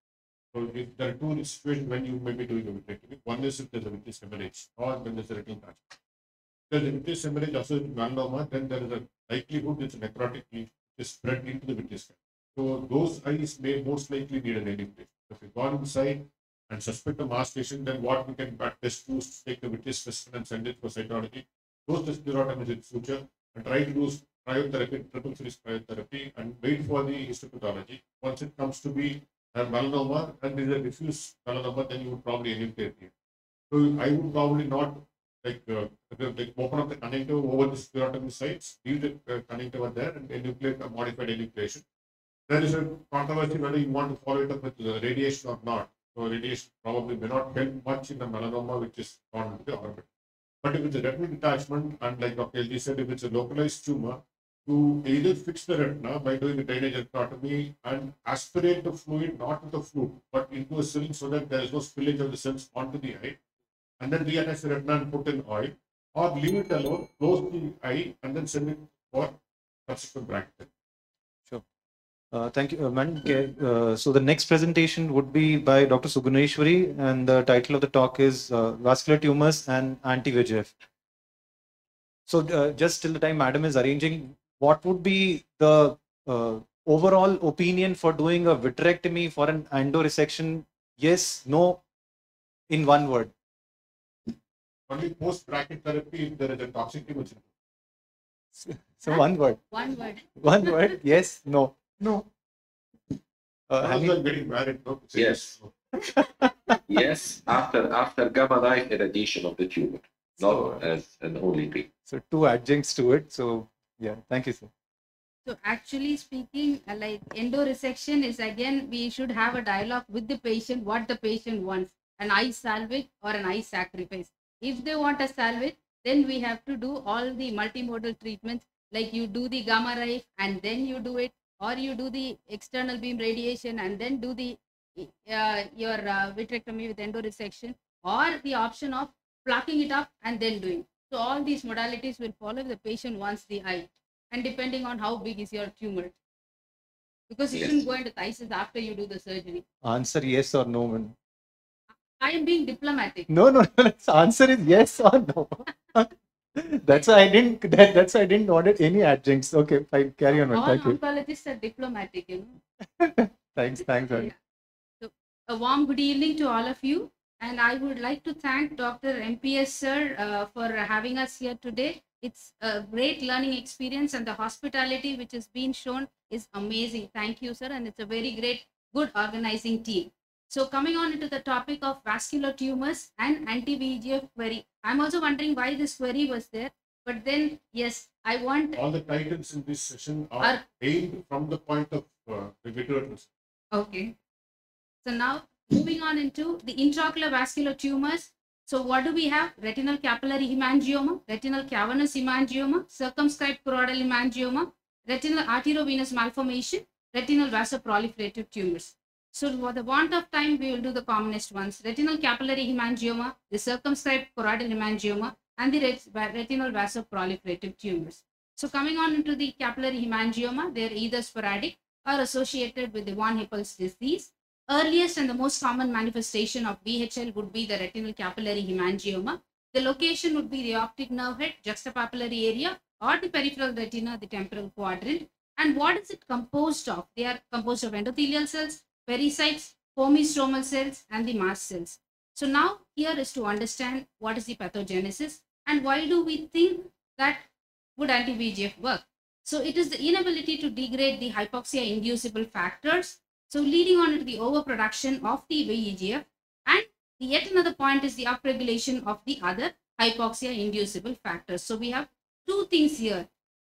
E: So if there are two situations when you may be doing a vitrectomy. One is if there's a vitreous hemorrhage or when there's a retinal attachment. If there's a vitreous hemorrhage associated with melanoma, then there is a likelihood it's necrotic is spread into the vitreous canal. So those eyes may most likely need an enucleation. If you've gone inside and suspect a mass lesion, then what we can practice is take the vitreous specimen and send it for cytology. Those the sclerotomies in future and try to do cryotherapy, triple series cryotherapy, and wait for the histopathology. Once it comes to be a melanoma and is a diffuse melanoma, then you would probably enucleate it. So I would probably not like, uh, like open up the connective over the sclerotomy sites, leave the uh, conjunctiva there and enucleate a modified enucleation. there is a controversy whether you want to follow it up with uh, radiation or not. So radiation probably may not help much in the melanoma which is gone the orbit. But if it's a retinal detachment, and like Dr. LG said, if it's a localized tumor, to either fix the retina by doing a drainage ectotomy and aspirate the fluid not with the fluid, but into a syringe so that there is no spillage of the cells onto the eye, and then reattach the retina and put in oil, or leave it alone, close the eye, and then send it for subsequent bracketing.
A: Sure. Uh, thank you, uh, Madam. Okay, uh, so the next presentation would be by Dr. Suganeswari, and the title of the talk is uh, Vascular Tumors and Anti-VEGF. So uh, just till the time Madam is arranging, what would be the uh, overall opinion for doing a vitrectomy for an endoresection? Yes, no, in one word.
E: Only post brachytherapy if there is a toxicity which
A: So one word.
F: One word.
A: One word. Yes, no.
D: No.
A: Uh,
E: How's
A: Hani-
E: that getting married? No,
C: Yes. [LAUGHS] yes, after after gamma knife irradiation of the tumor, not as an only treatment.
A: So two adjuncts to it. So yeah, thank you, sir.
F: So actually speaking, uh, like endoresection is again, we should have a dialogue with the patient, what the patient wants, an eye salvage or an eye sacrifice. If they want a salvage, then we have to do all the multimodal treatments, like you do the gamma ray and then you do it, or you do the external beam radiation and then do the uh, your uh, vitrectomy with endoresection, or the option of plucking it up and then doing. So all these modalities will follow if the patient wants the eye and depending on how big is your tumor. Because you
A: Yes.
F: shouldn't go into phthisis after you do the surgery.
A: Answer yes or no. Man.
F: I am being diplomatic.
A: No, no, no. Answer is yes or no. [LAUGHS] that's why I didn't. [LAUGHS] That, that's why I didn't wanted any adjuncts. Okay, fine. Carry on.
F: All
A: Thank you.
F: oncologists are diplomatic, you know. [LAUGHS]
A: Thanks, thanks, man.
F: So, a warm good evening to all of you. And I would like to thank Dr. MPS sir uh, for having us here today. It's a great learning experience and the hospitality which has been shown is amazing. Thank you, sir. And it's a very great, good organizing team. So coming on into the topic of vascular tumors and anti-VEGF query. I'm also wondering why this query was there. But then, yes, I want
E: All the titles in this session are,
F: Are-
E: aimed from the point of uh, the.
F: Okay. So now moving on into the intraocular vascular tumors. So what do we have? Retinal capillary hemangioma, retinal cavernous hemangioma, circumscribed choroidal hemangioma, retinal arteriovenous malformation, retinal vasoproliferative tumors. So for the want of time, we will do the commonest ones. Retinal capillary hemangioma, the circumscribed choroidal hemangioma, and the ret- retinal vasoproliferative tumors. So coming on into the capillary hemangioma, they are either sporadic or associated with the von Hippel's disease. Earliest and the most common manifestation of VHL would be the retinal capillary hemangioma. The location would be the optic nerve head, juxtapapillary area, or the peripheral retina, the temporal quadrant. And what is it composed of? They are composed of endothelial cells, pericytes, foamy-stromal cells, and the mast cells. So now here is to understand what is the pathogenesis and why do we think that would anti-VEGF work? So it is the inability to degrade the hypoxia inducible factors. So leading on to the overproduction of the VEGF and yet another point is the upregulation of the other hypoxia inducible factors. So we have two things here.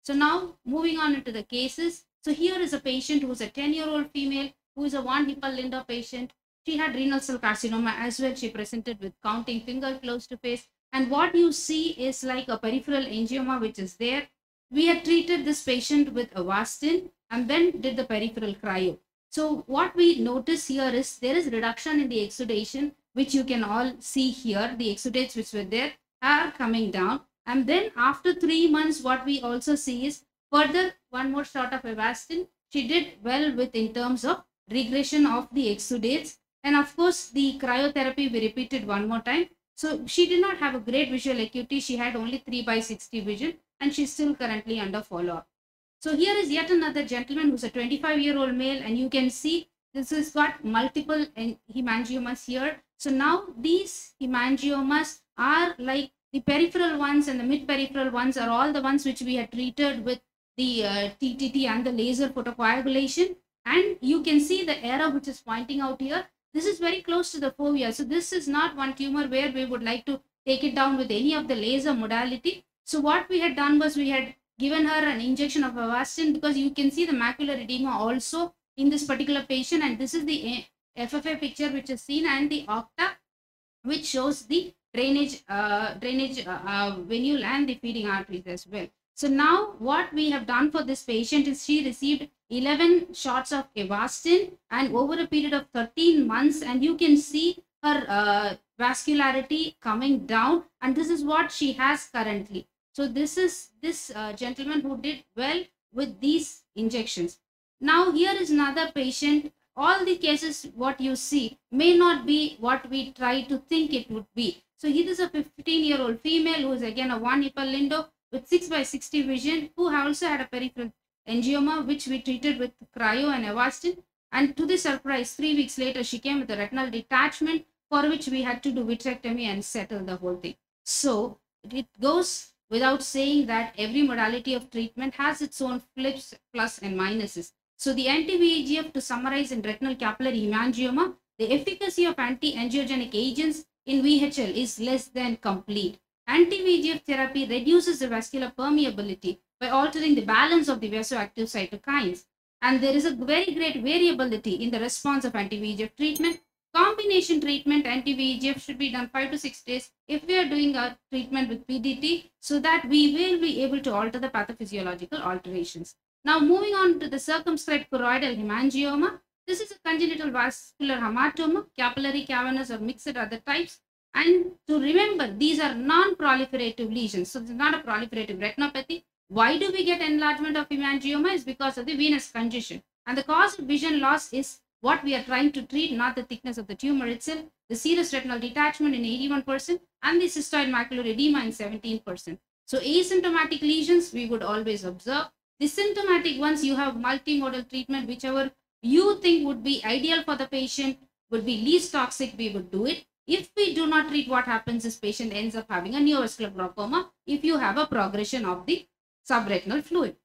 F: So now moving on into the cases. So here is a patient who is a 10 year old female who is a von Hippel Lindau patient. She had renal cell carcinoma as well. She presented with counting finger close to face. And what you see is like a peripheral angioma which is there. We had treated this patient with Avastin and then did the peripheral cryo. So what we notice here is there is reduction in the exudation, which you can all see here. The exudates which were there are coming down. And then after three months, what we also see is further one more shot of Avastin. She did well with in terms of regression of the exudates. And of course, the cryotherapy we repeated one more time. So she did not have a great visual acuity. She had only 3 by 60 vision and she's still currently under follow-up. So here is yet another gentleman who's a 25 year old male and you can see this has got multiple hemangiomas here. So now these hemangiomas are like the peripheral ones and the mid peripheral ones are all the ones which we had treated with the uh, TTT and the laser photocoagulation. And you can see the arrow which is pointing out here. This is very close to the fovea. So this is not one tumor where we would like to take it down with any of the laser modality. So what we had done was we had given her an injection of Avastin because you can see the macular edema also in this particular patient and this is the FFA picture which is seen and the octa which shows the drainage uh, drainage uh, uh, venule and the feeding arteries as well. So now what we have done for this patient is she received 11 shots of Avastin and over a period of 13 months and you can see her uh, vascularity coming down and this is what she has currently. So this is this uh, gentleman who did well with these injections. Now here is another patient. All the cases what you see may not be what we try to think it would be. So here is a 15 year old female who is again a von Hippel Lindau with 6 by 60 vision who also had a peripheral angioma which we treated with cryo and avastin and to the surprise three weeks later she came with a retinal detachment for which we had to do vitrectomy and settle the whole thing. So it goes without saying that every modality of treatment has its own flips, plus and minuses. So the anti-VEGF to summarize in retinal capillary hemangioma, the efficacy of anti-angiogenic agents in VHL is less than complete. Anti-VEGF therapy reduces the vascular permeability by altering the balance of the vasoactive cytokines. And there is a very great variability in the response of anti-VEGF treatment. Combination treatment anti-VEGF should be done 5 to 6 days if we are doing a treatment with PDT so that we will be able to alter the pathophysiological alterations. Now moving on to the circumscribed choroidal hemangioma. This is a congenital vascular hamartoma, capillary, cavernous or mixed other types. And to remember, these are non-proliferative lesions. So it's not a proliferative retinopathy. Why do we get enlargement of hemangioma? Is because of the venous congestion. And the cause of vision loss is what we are trying to treat, not the thickness of the tumor itself. The serous retinal detachment in 81% and the cystoid macular edema in 17%. So asymptomatic lesions we would always observe. The symptomatic ones you have multimodal treatment, whichever you think would be ideal for the patient, would be least toxic, we would do it. If we do not treat, what happens is patient ends up having a neovascular glaucoma if you have a progression of the subretinal fluid.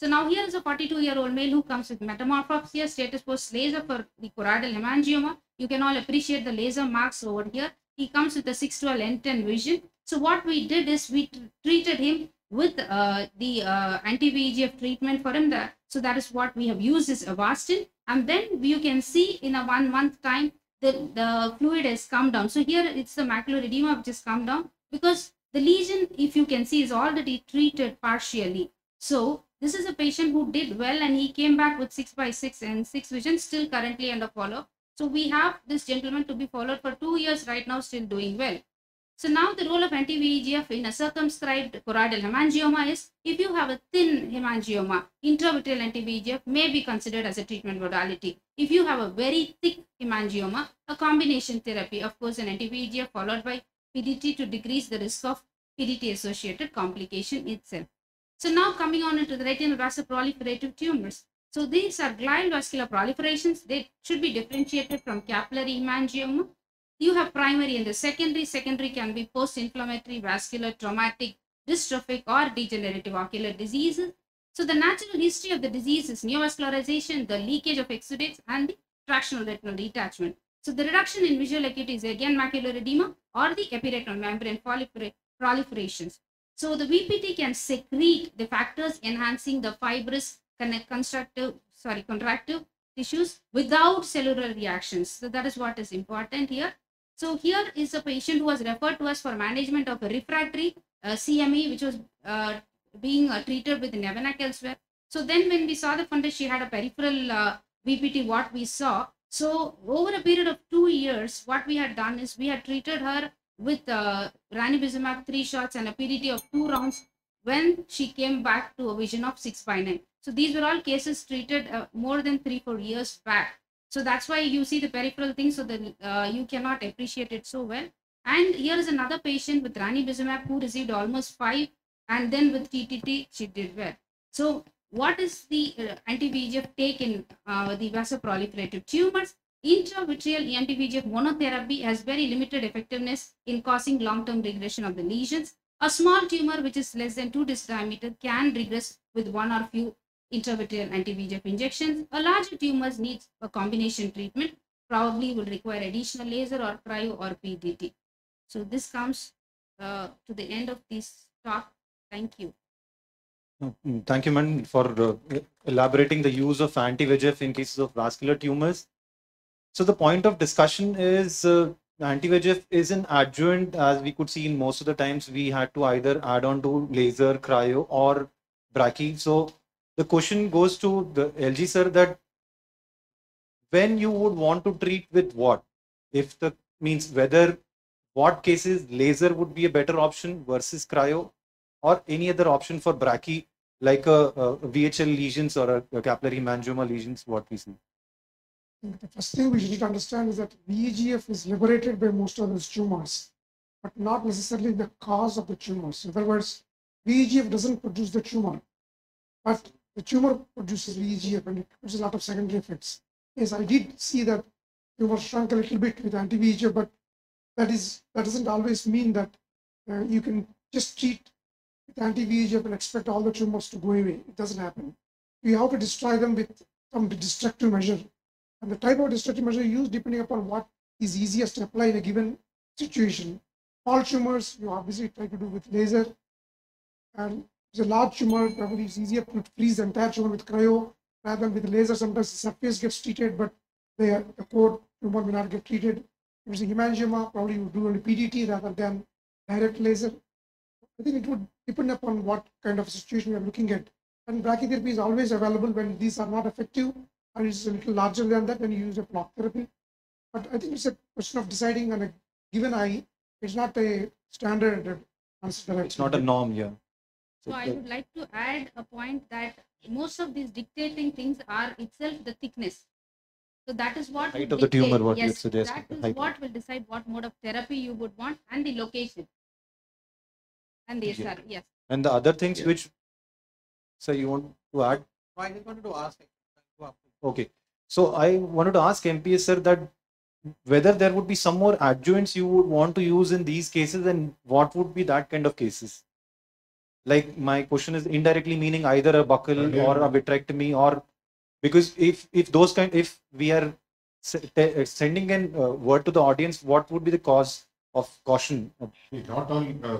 F: So now here is a 42-year-old male who comes with metamorphopsia, status post laser for the choroidal hemangioma. You can all appreciate the laser marks over here. He comes with a 612 N10 vision. So what we did is we treated him with uh, the uh, anti-VEGF treatment for him. The, so that is what we have used is Avastin. And then you can see in a one month time, the, the fluid has come down. So here it's the macular edema which has come down because the lesion, if you can see, is already treated partially. So this is a patient who did well and he came back with 6 by 6 and 6 vision still currently under follow-up. So we have this gentleman to be followed for two years right now still doing well. So now the role of anti-VEGF in a circumscribed choroidal hemangioma is if you have a thin hemangioma, intravitreal anti-VEGF may be considered as a treatment modality. If you have a very thick hemangioma, a combination therapy, of course an anti-VEGF followed by PDT to decrease the risk of PDT associated complication itself. So now coming on into the retinal vascular proliferative tumors. So these are glial vascular proliferations. They should be differentiated from capillary hemangioma. You have primary and the secondary. Secondary can be post-inflammatory, vascular, traumatic, dystrophic or degenerative ocular diseases. So the natural history of the disease is neovascularization, the leakage of exudates and the tractional retinal detachment. So the reduction in visual acuity is again macular edema or the epiretinal membrane proliferations. So the VPT can secrete the factors enhancing the fibrous constructive, sorry, contractive tissues without cellular reactions. So that is what is important here. So here is a patient who was referred to us for management of a refractory uh, CME, which was uh, being uh, treated with Nevanac elsewhere. So then when we saw the fundus, she had a peripheral uh, VPT, what we saw. So over a period of two years, what we had done is we had treated her with uh, ranibizumab three shots and a PDT of two rounds when she came back to a vision of 6 by 9. So these were all cases treated uh, more than three, four years back. So that's why you see the peripheral thing so that uh, you cannot appreciate it so well. And here is another patient with ranibizumab who received almost five and then with TTT, she did well. So what is the uh, anti-VEGF take in uh, the vasoproliferative tumors? Intravitreal anti-VEGF monotherapy has very limited effectiveness in causing long-term regression of the lesions. A small tumor which is less than 2 disc diameter can regress with one or few intravitreal anti-VEGF injections. A larger tumors needs a combination treatment, probably will require additional laser or cryo or PDT. So this comes uh, to the end of this talk. Thank you.
A: Mm, Thank you, man, for uh, elaborating the use of anti-VEGF in cases of vascular tumors. So the point of discussion is uh, anti-VEGF is an adjuvant, as we could see in most of the times we had to either add on to laser, cryo, or brachy. So the question goes to the LG sir that when you would want to treat with what? If the means whether what cases laser would be a better option versus cryo or any other option for brachy like a, a VHL lesions or a, a capillary hemangioma lesions, what we see.
D: The first thing we to understand is that VEGF is liberated by most of those tumors, but not necessarily the cause of the tumors. In other words, VEGF doesn't produce the tumor, but the tumor produces VEGF and it produces a lot of secondary effects. Yes, I did see that tumor shrunk a little bit with anti-VEGF, but that is that doesn't always mean that uh, you can just treat with anti-VEGF and expect all the tumors to go away. It doesn't happen. You have to destroy them with some destructive measure and the type of destructive measure used depending upon what is easiest to apply in a given situation. All tumors, you obviously try to do with laser. And it's a large tumor, probably it's easier to freeze the entire tumor with cryo rather than with laser. Sometimes the surface gets treated, but the, the core tumor may not get treated. If it's a hemangioma, probably you do only PDT rather than direct laser. I think it would depend upon what kind of situation you're looking at. And brachytherapy is always available when these are not effective and it's a little larger than that when you use a block therapy. But I think it's a question of deciding on a given eye. It's not a standard answer.
A: It's not a norm, yeah.
F: So I would like to add a point that most of these dictating things are itself the thickness. So that is what
A: Height
F: would
A: of the tumor,
F: dictate-
A: what you're
F: yes, That is
A: height.
F: what will decide what mode of therapy you would want and the location. And the
A: Yeah.
F: SR, yes.
A: And the other things which, so you want to add?
N: I just wanted to ask.
A: Okay. So I wanted to ask MPS sir that whether there would be some more adjuvants you would want to use in these cases and what would be that kind of cases? Like my question is indirectly meaning either a buckle
E: Yeah.
A: or a vitrectomy or because if if those kind if we are uh, sending an uh, word to the audience, what would be the cause of caution?
E: See, Not all uh,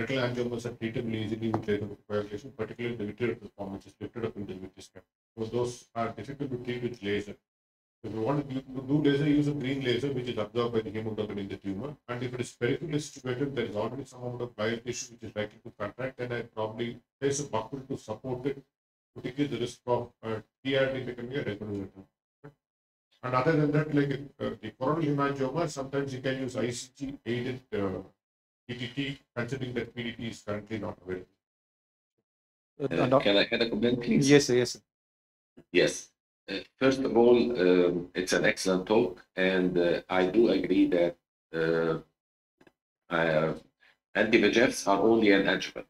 E: retinal angiomas are treatable easily with laser coagulation, particularly the vitreous form, which is lifted up in the vitreous. So those are difficult to treat with laser. If you want to do- laser, use a green laser, which is absorbed by the hemoglobin in the tumor. And if it is peripherally situated, there is already some amount of glial tissue which is likely to contract, and I probably place a buckle to support it, to decrease the risk of uh, TRD becoming a regular retinal. And other than that, like uh, the choroidal hemangioma, sometimes you can use ICG aided uh, PTT, considering that PDT is currently not available.
A: Uh,
C: Uh, can I can I comment, please?
A: Yes, sir, yes. sir.
C: Yes. Uh, first of all, um, it's an excellent talk, and uh, I do agree that uh, uh, anti-VEGFs are only an adjuvant.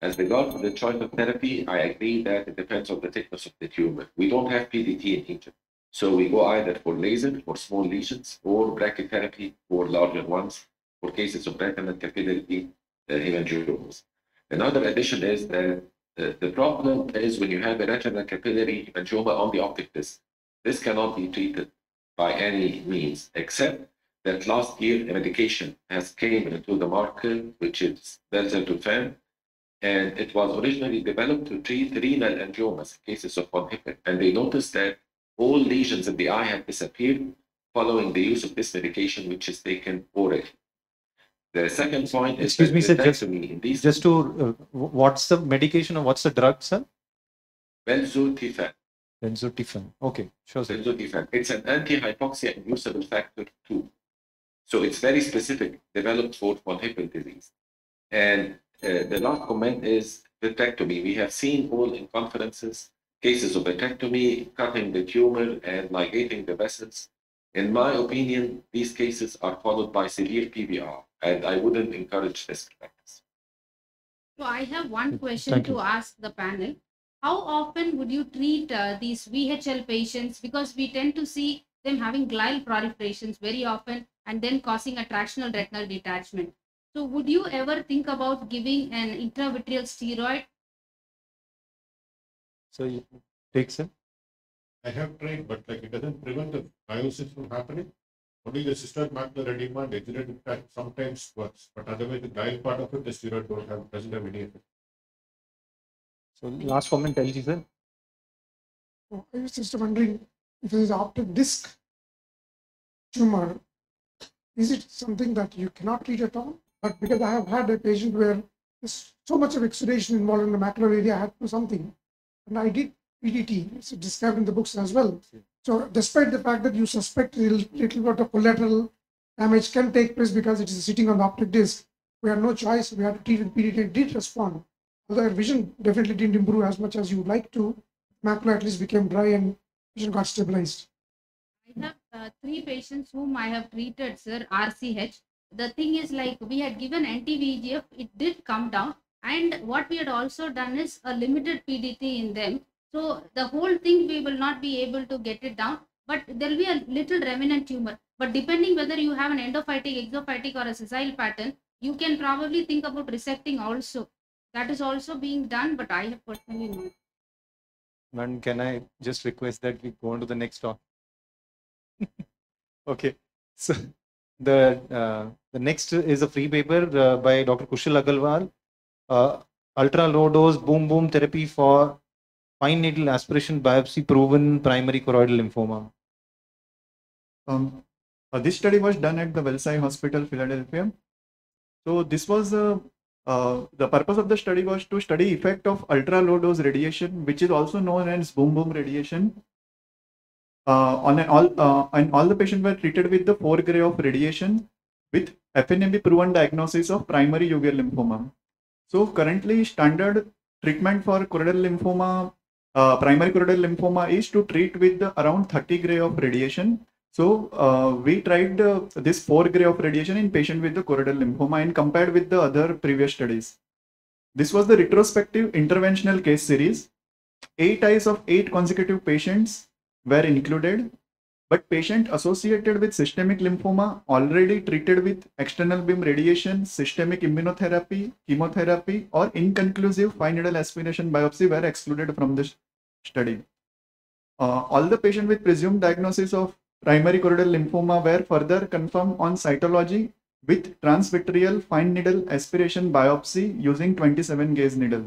C: As regards the choice of therapy, I agree that it depends on the thickness of the tumor. We don't have PDT in Egypt, so we go either for laser for small lesions or brachytherapy for larger ones for cases of retinal capillary uh, hemangiomas. Another addition is that the, problem is when you have a retinal capillary hemangioma on the optic disc. This cannot be treated by any means, except that last year a medication has came into the market, which is belzutifan, and it was originally developed to treat renal angiomas, cases of von Hippel. And they noticed that all lesions in the eye have disappeared following the use of this medication, which is taken orally. The second point is
A: Excuse me, sir, just,
C: these
A: just to, uh, what's the medication or what's the drug, sir?
C: benzotifan.
A: Benzotifan. Okay, sure, sir.
C: It's an anti-hypoxia inducible factor 2. So it's very specific, developed for von Hippel disease. And uh, the last comment is vitrectomy. We have seen all in conferences cases of vitrectomy, cutting the tumor and ligating the vessels. In my opinion, these cases are followed by severe PVR, and I wouldn't encourage this practice.
F: So I have one question
C: Thank
F: to
C: you.
F: ask the panel. How often would you treat uh, these VHL patients? Because we tend to see them having glial proliferations very often and then causing a tractional retinal detachment. So would you ever think about giving an intravitreal steroid?
A: So you take, sir?
E: I have tried, but like it doesn't prevent the meiosis from happening. Only the cystoid macular edema and exudate impact sometimes works, but otherwise the glial part of it, the steroid don't have, doesn't have any effect.
A: So last comment, LG sir.
D: So I was just wondering if it is optic disc tumor, is it something that you cannot treat at all? But because I have had a patient where there's so much of exudation involved in the macular area, I had to do something. And I did PDT, it's described in the books as well. So despite the fact that you suspect a little, bit of collateral damage can take place because it is sitting on the optic disc, we had no choice. We had to treat PDT. It did respond. Although our vision definitely didn't improve as much as you would like to, macula at least became dry and vision got stabilized.
F: I have uh, three patients whom I have treated, sir, RCH. The thing is like we had given anti-VEGF, it did come down. And what we had also done is a limited PDT in them. So the whole thing we will not be able to get it down, but there will be a little remnant tumor. But depending whether you have an endophytic, exophytic or a sessile pattern, you can probably think about resecting also. That is also being done, but I have personally not.
A: Man, can I just request that we go on to the next talk? [LAUGHS] okay, so the uh, the next is a free paper uh, by Dr. Kushal Agarwal, uh, ultra low dose boom boom therapy for fine needle aspiration biopsy proven primary choroidal lymphoma.
M: Um, uh, this study was done at the Wills Eye Hospital, Philadelphia. So this was uh, uh, the purpose of the study was to study effect of ultra low dose radiation, which is also known as boom boom radiation. Uh, on an all uh, and all the patients were treated with the four gray of radiation with FNAB proven diagnosis of primary uveal lymphoma. So currently standard treatment for choroidal lymphoma, uh, primary choroidal lymphoma is to treat with around 30 gray of radiation so uh, we tried uh, this 4 gray of radiation in patient with the choroidal lymphoma and compared with the other previous studies. This was the retrospective interventional case series. Eight eyes of eight consecutive patients were included, but patient associated with systemic lymphoma already treated with external beam radiation, systemic immunotherapy, chemotherapy, or inconclusive fine needle aspiration biopsy were excluded from this study. Uh, all the patients with presumed diagnosis of primary choroidal lymphoma were further confirmed on cytology with transvitreal fine needle aspiration biopsy using 27 gauge needle.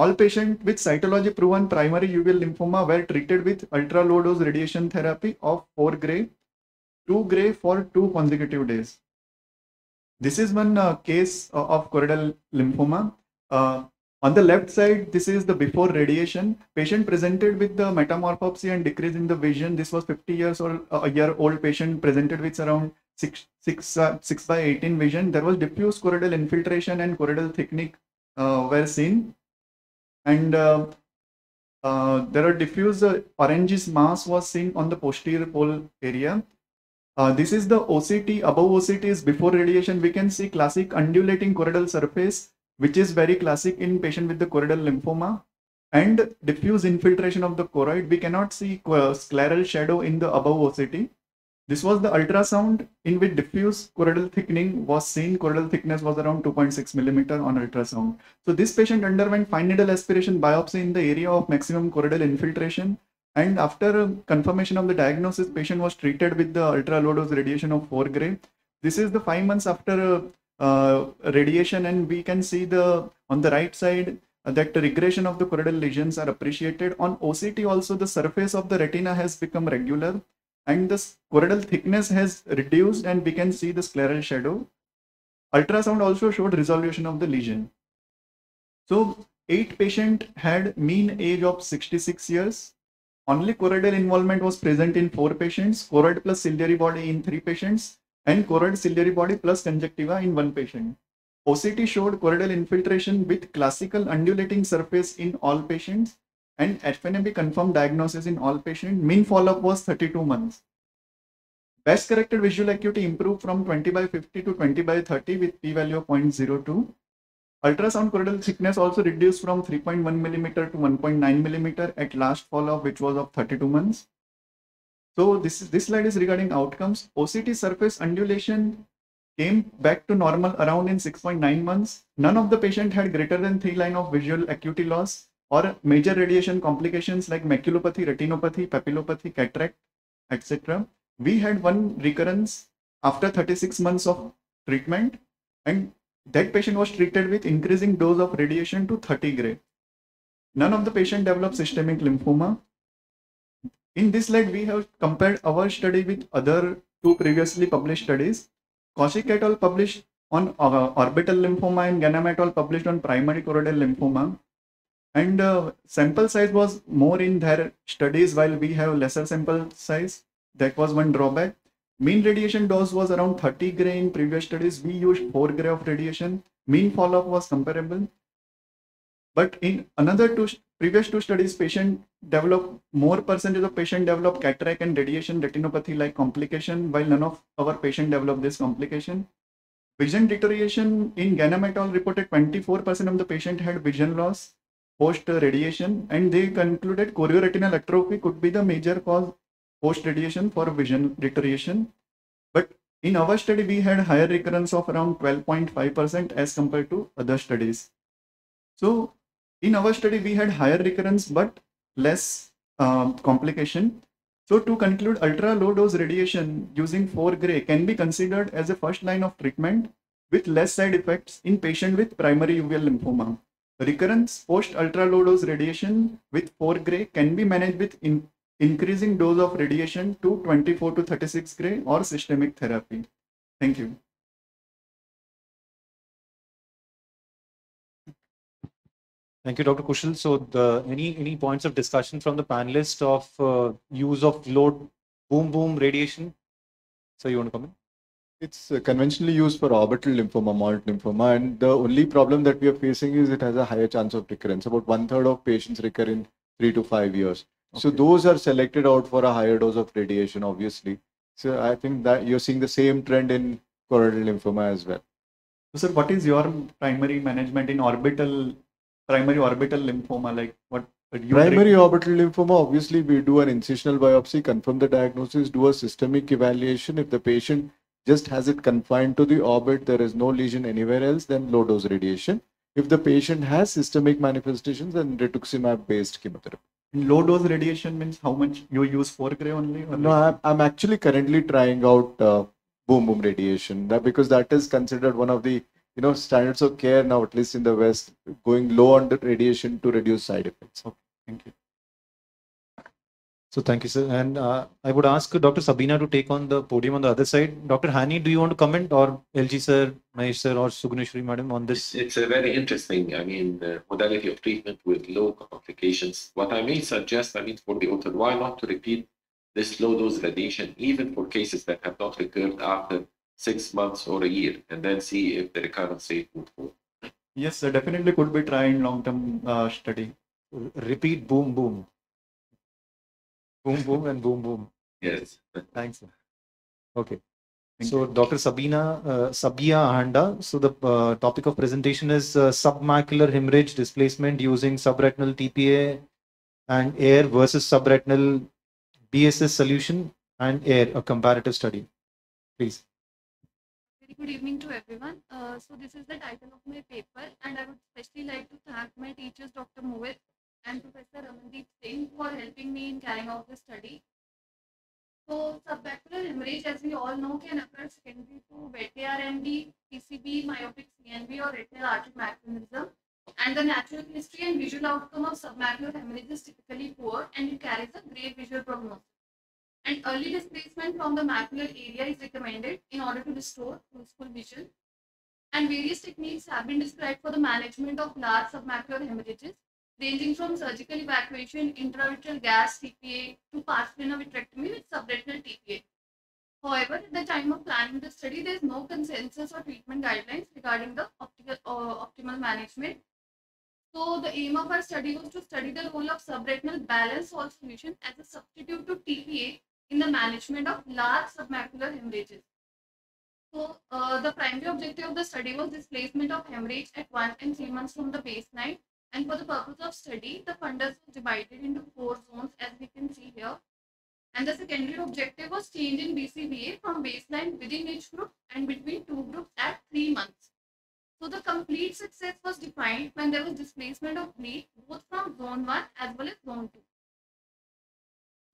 M: All patients with cytology proven primary uveal lymphoma were treated with ultra low dose radiation therapy of 4 gray, 2 gray for two consecutive days. This is one uh, case uh, of choroidal lymphoma. Uh, on the left side, this is the before radiation. Patient presented with the metamorphopsia and decrease in the vision. This was 50 years old, a year old patient presented with around 6, 6, uh, 6 by 18 vision. There was diffuse choroidal infiltration and choroidal thickening uh, were seen. And uh, uh there are diffuse uh, orangish mass was seen on the posterior pole area. Uh, this is the OCT. Above OCT is before radiation. We can see classic undulating choroidal surface which is very classic in patient with the choroidal lymphoma and diffuse infiltration of the choroid. We cannot see scleral shadow in the above OCT. This was the ultrasound in which diffuse choroidal thickening was seen. Choroidal thickness was around 2.6 millimeter on ultrasound. So this patient underwent fine needle aspiration biopsy in the area of maximum choroidal infiltration. And after confirmation of the diagnosis, patient was treated with the ultra low dose radiation of 4 gray. This is the five months after uh, radiation and we can see the on the right side uh, that the regression of the choroidal lesions are appreciated. On OCT also the surface of the retina has become regular and the choroidal thickness has reduced and we can see the scleral shadow. Ultrasound also showed resolution of the lesion. So eight patient had mean age of 66 years. Only choroidal involvement was present in four patients, choroid plus ciliary body in three patients, and choroid ciliary body plus conjunctiva in one patient. OCT showed choroidal infiltration with classical undulating surface in all patients and FNAB confirmed diagnosis in all patients. Mean follow-up was 32 months. Best corrected visual acuity improved from 20 by 50 to 20 by 30 with p-value of 0.02. Ultrasound choroidal thickness also reduced from 3.1 mm to 1.9 mm at last follow-up which was of 32 months. So this, this slide is regarding outcomes. OCT surface undulation came back to normal around in 6.9 months. None of the patient had greater than three line of visual acuity loss or major radiation complications like maculopathy, retinopathy, papillopathy, cataract, etc. We had one recurrence after 36 months of treatment and that patient was treated with increasing dose of radiation to 30 gray. none of the patient developed systemic lymphoma. In this slide, we have compared our study with other two previously published studies. Kaushik et al. published on uh, orbital lymphoma and Ganem et al. published on primary choroidal lymphoma. And uh, sample size was more in their studies while we have lesser sample size. That was one drawback. Mean radiation dose was around 30 gray in previous studies. We used 4 gray of radiation. Mean follow-up was comparable. But in another two previous two studies, patient develop more percentage of patient develop cataract and radiation retinopathy like complication, while none of our patient develop this complication. Vision deterioration in Ganem reported 24% of the patient had vision loss post radiation, and they concluded chorioretinal atrophy could be the major cause post radiation for vision deterioration. But in our study, we had higher recurrence of around 12.5% as compared to other studies. So in our study, we had higher recurrence but less um, complication. So to conclude, ultra low dose radiation using 4 gray can be considered as a first line of treatment with less side effects in patient with primary uveal lymphoma. Recurrence post ultra low dose radiation with 4 gray can be managed with in, increasing dose of radiation to 24 to 36 gray or systemic therapy. Thank you.
A: Thank you, Dr. Kushal. So, the, any any points of discussion from the panelists of uh, use of low boom boom radiation? So, you want to comment?
G: It's uh, conventionally used for orbital lymphoma, malt lymphoma, and the only problem that we are facing is it has a higher chance of recurrence. About one third of patients recur in three to five years. So those are selected out for a higher dose of radiation, obviously. So I think that you're seeing the same trend in choroidal lymphoma as well.
M: So, sir, what is your primary management in orbital, primary orbital lymphoma? Like what?
G: Primary orbital lymphoma, obviously, we do an incisional biopsy, confirm the diagnosis, do a systemic evaluation. If the patient just has it confined to the orbit, there is no lesion anywhere else, then low dose radiation. If the patient has systemic manifestations, then rituximab based chemotherapy.
M: Low dose radiation means how much you use 4 gray only? Or
G: No, I'm, I'm actually currently trying out uh, boom boom radiation that because that is considered one of the you know standards of care now, at least in the West, going low on the radiation to reduce side effects.
M: Okay, thank you.
A: So, thank you, sir. And uh, I would ask Dr. Sabina to take on the podium on the other side. Dr. Hani, do you want to comment, or LG sir, Mahesh sir, or Suganeswari madam on this?
C: It's a very interesting, I mean, the modality of treatment with low complications. What I may suggest, I mean, for the author, why not to repeat this low dose radiation, even for cases that have not recurred after six months or a year, and then see if the recurrence rate would hold.
M: Yes, sir, definitely could be trying long term uh, study.
A: Repeat boom boom. Boom boom and boom boom.
C: Yes.
A: Thanks. sir. Okay. So, Dr. Sabina, uh, Sabia Ahanda. So, the uh, topic of presentation is uh, submacular hemorrhage displacement using subretinal TPA and air versus subretinal BSS solution and air, a comparative study. Please.
N: Very good evening to everyone. Uh, so this is the title of my paper and I would especially like to thank my teachers Dr. Mohit and Professor Ramandeep Singh for helping me in carrying out the study. So submacular hemorrhage as we all know can occur secondary to wet AMD, PCV, myopic CNV or retinal artery macroaneurysm and the natural history and visual outcome of submacular hemorrhage is typically poor and it carries a grave visual prognosis and early displacement from the macular area is recommended in order to restore useful vision. And various techniques have been described for the management of large submacular hemorrhages, ranging from surgical evacuation, intravitreal gas TPA to partial vitrectomy with subretinal TPA. However, at the time of planning the study, there is no consensus or treatment guidelines regarding the optical, uh, optimal management. So the aim of our study was to study the role of subretinal balance salt solution as a substitute to TPA in the management of large submacular hemorrhages. So uh, the primary objective of the study was displacement of hemorrhage at one and three months from the baseline. And for the purpose of study, the fundus was divided into four zones as we can see here. And the secondary objective was change in BCVA from baseline within each group and between two groups at three months. So the complete success was defined when there was displacement of bleed both from zone 1 as well as zone 2.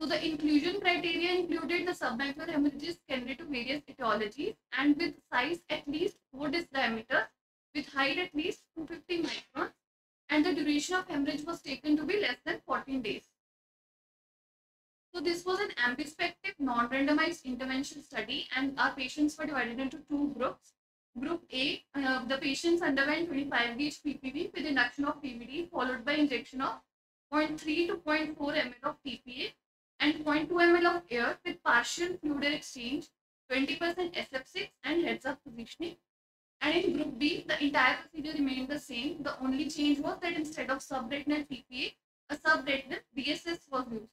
N: So the inclusion criteria included the submacular hemorrhages secondary to various etiologies and with size at least 4 disc diameter with height at least 250 microns and the duration of hemorrhage was taken to be less than 14 days. So this was an ambidextrous, non-randomized intervention study, and our patients were divided into two groups. Group A, uh, the patients underwent 25 gauge PPV with induction of PVD followed by injection of 0.3 to 0.4 ml of TPA and 0.2 ml of air with partial fluid exchange, 20% SF6 and heads-up positioning. And in group B, the entire procedure remained the same. The only change was that instead of subretinal TPA, a subretinal BSS was used.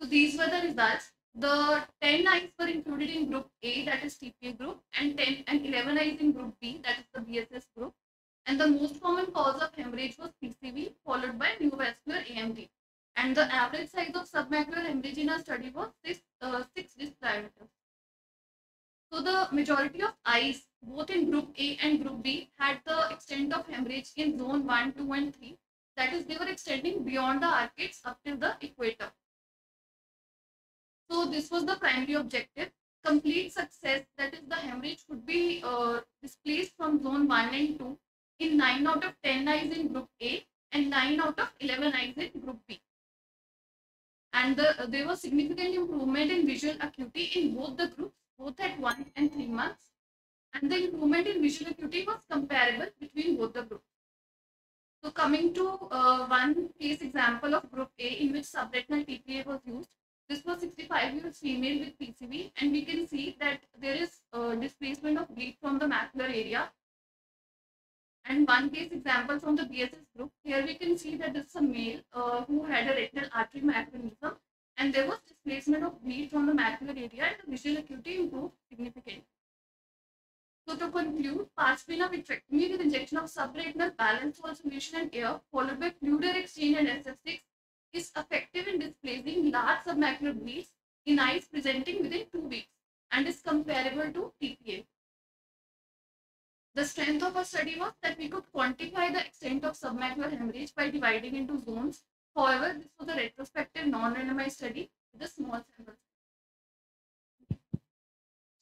N: So these were the results. The 10 eyes were included in group A, that is TPA group, and 10 and 11 eyes in group B, that is the BSS group. And the most common cause of hemorrhage was PCV, followed by neovascular AMD. And the average size of submacular hemorrhage in our study was 6, uh, six disc diameter. So the majority of eyes, both in group A and group B, had the extent of hemorrhage in zone 1, 2, and 3. That is, they were extending beyond the arcades up till the equator. So this was the primary objective. Complete success, that is the hemorrhage would be uh, displaced from zone 1 and 2 in 9 out of 10 eyes in group A and 9 out of 11 eyes in group B. And the, there was significant improvement in visual acuity in both the groups, both at 1 and 3 months. And the improvement in visual acuity was comparable between both the groups. So coming to uh, one case example of group A in which subretinal TPA was used, this was 65 years female with PCV, and we can see that there is uh, displacement of bleed from the macular area. And one case example from the BSS group, here we can see that this is a male uh, who had a retinal artery macroaneurysm, and there was displacement of bleed from the macular area, and the visual acuity improved significantly. So to conclude, plana vitrectomy with injection of subretinal balanced salt solution and air, followed by fluid exchange and SF6 is effective in displacing large submacular bleeds in eyes presenting within two weeks and is comparable to TPA. The strength of our study was that we could quantify the extent of submacular hemorrhage by dividing into zones. However, this was a retrospective non-randomized study with a small sample.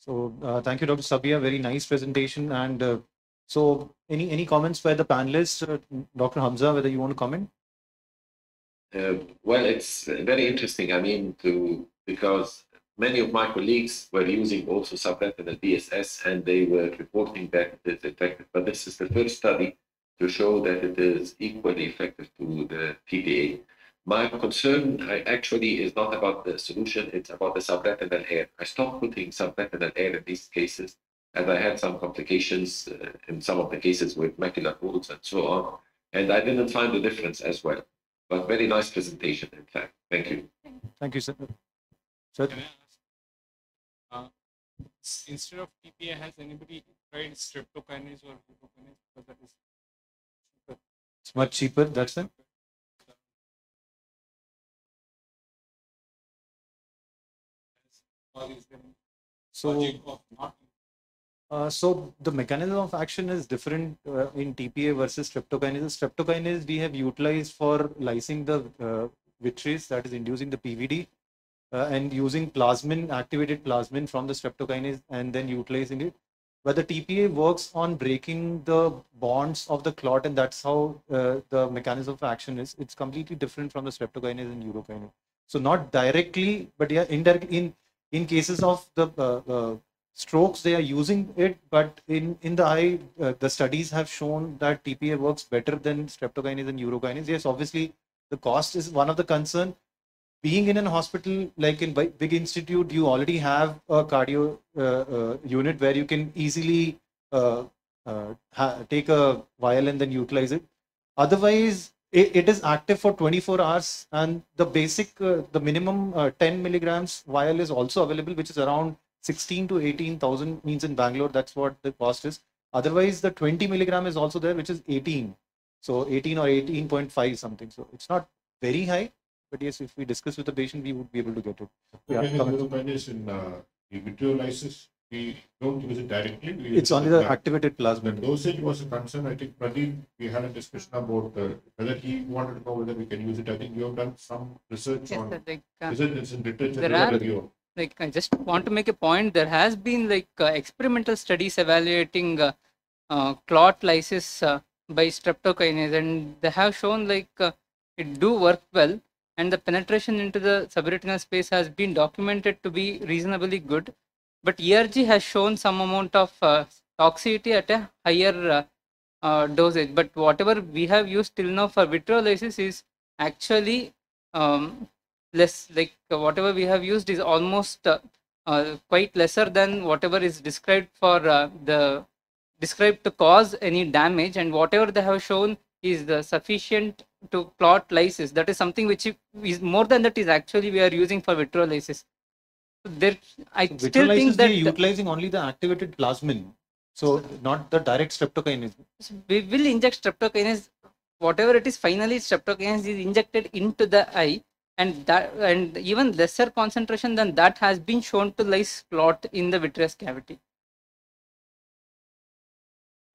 A: So uh, thank you, Dr. Sabia. Very nice presentation. And uh, so, any any comments by the panelists, uh, Dr. Hamza, whether you want to comment?
C: Uh, well, it's very interesting. I mean, to because many of my colleagues were using also subretinal BSS and they were reporting that it is effective. But this is the first study to show that it is equally effective to the TPA. My concern actually is not about the solution, it's about the subretinal air. I stopped putting subretinal air in these cases as I had some complications uh, in some of the cases with macular holes and so on. And I didn't find the difference as well. But very nice presentation, in fact. Thank you.
A: Thank you, sir. Sir,
O: Can I ask, uh, instead of TPA, has anybody tried streptokinase or urokinase? Because that is
A: it's much cheaper. That's it. So, uh, so the mechanism of action is different uh, in TPA versus streptokinase. Streptokinase we have utilized for lysing the uh, vitreous, that is inducing the PVD, uh, and using plasmin, activated plasmin from the streptokinase, and then utilizing it. But the TPA works on breaking the bonds of the clot, and that's how uh, the mechanism of action is. It's completely different from the streptokinase and urokinase. So not directly, but yeah, indirectly in in cases of the uh, uh, strokes they are using it but in in the eye uh, the studies have shown that tpa works better than streptokinase and urokinase. Yes obviously the cost is one of the concern. Being in an hospital like in big institute you already have a cardio uh, uh, unit where you can easily uh, take a vial and then utilize it. Otherwise it, it is active for 24 hours and the basic uh, the minimum uh, 10 milligrams vial is also available which is around 16 to 18,000 means in Bangalore, that's what the cost is. Otherwise, the 20 milligram is also there, which is 18. So 18 or 18.5 something. So it's not very high, but yes, if we discuss with the patient, we would be able to get it. Yeah,
E: Mechanism
A: comment.
E: of kinase in uh, we don't use it directly. we
A: It's only
E: it
A: the
E: back.
A: activated
E: The
A: plasma.
E: dosage was a concern. I think Pradeep, we had a discussion about uh, whether he wanted to know whether we can use it. I think you have done some research
P: Yes,
E: on.
P: sir, like, uh,
E: Is it it's in literature?
P: there are-
E: review?
P: like I just want to make a point. There has been like uh, experimental studies evaluating uh, uh, clot lysis uh, by streptokinase and they have shown like uh, it do work well and the penetration into the subretinal space has been documented to be reasonably good but ERG has shown some amount of uh, toxicity at a higher uh, uh, dosage. But whatever we have used till now for vitreolysis is actually um, less like whatever we have used is almost uh, uh, quite lesser than whatever is described for the described to cause any damage. And whatever they have shown is the sufficient to clot lysis. That is something which is more than that is actually we are using for vitreolysis there i still think that
A: we are utilizing only the activated plasmin, so not the direct streptokinase.
P: we will inject streptokinase whatever it is finally streptokinase is injected into the eye and that and even lesser concentration than that has been shown to lyse plot in the vitreous cavity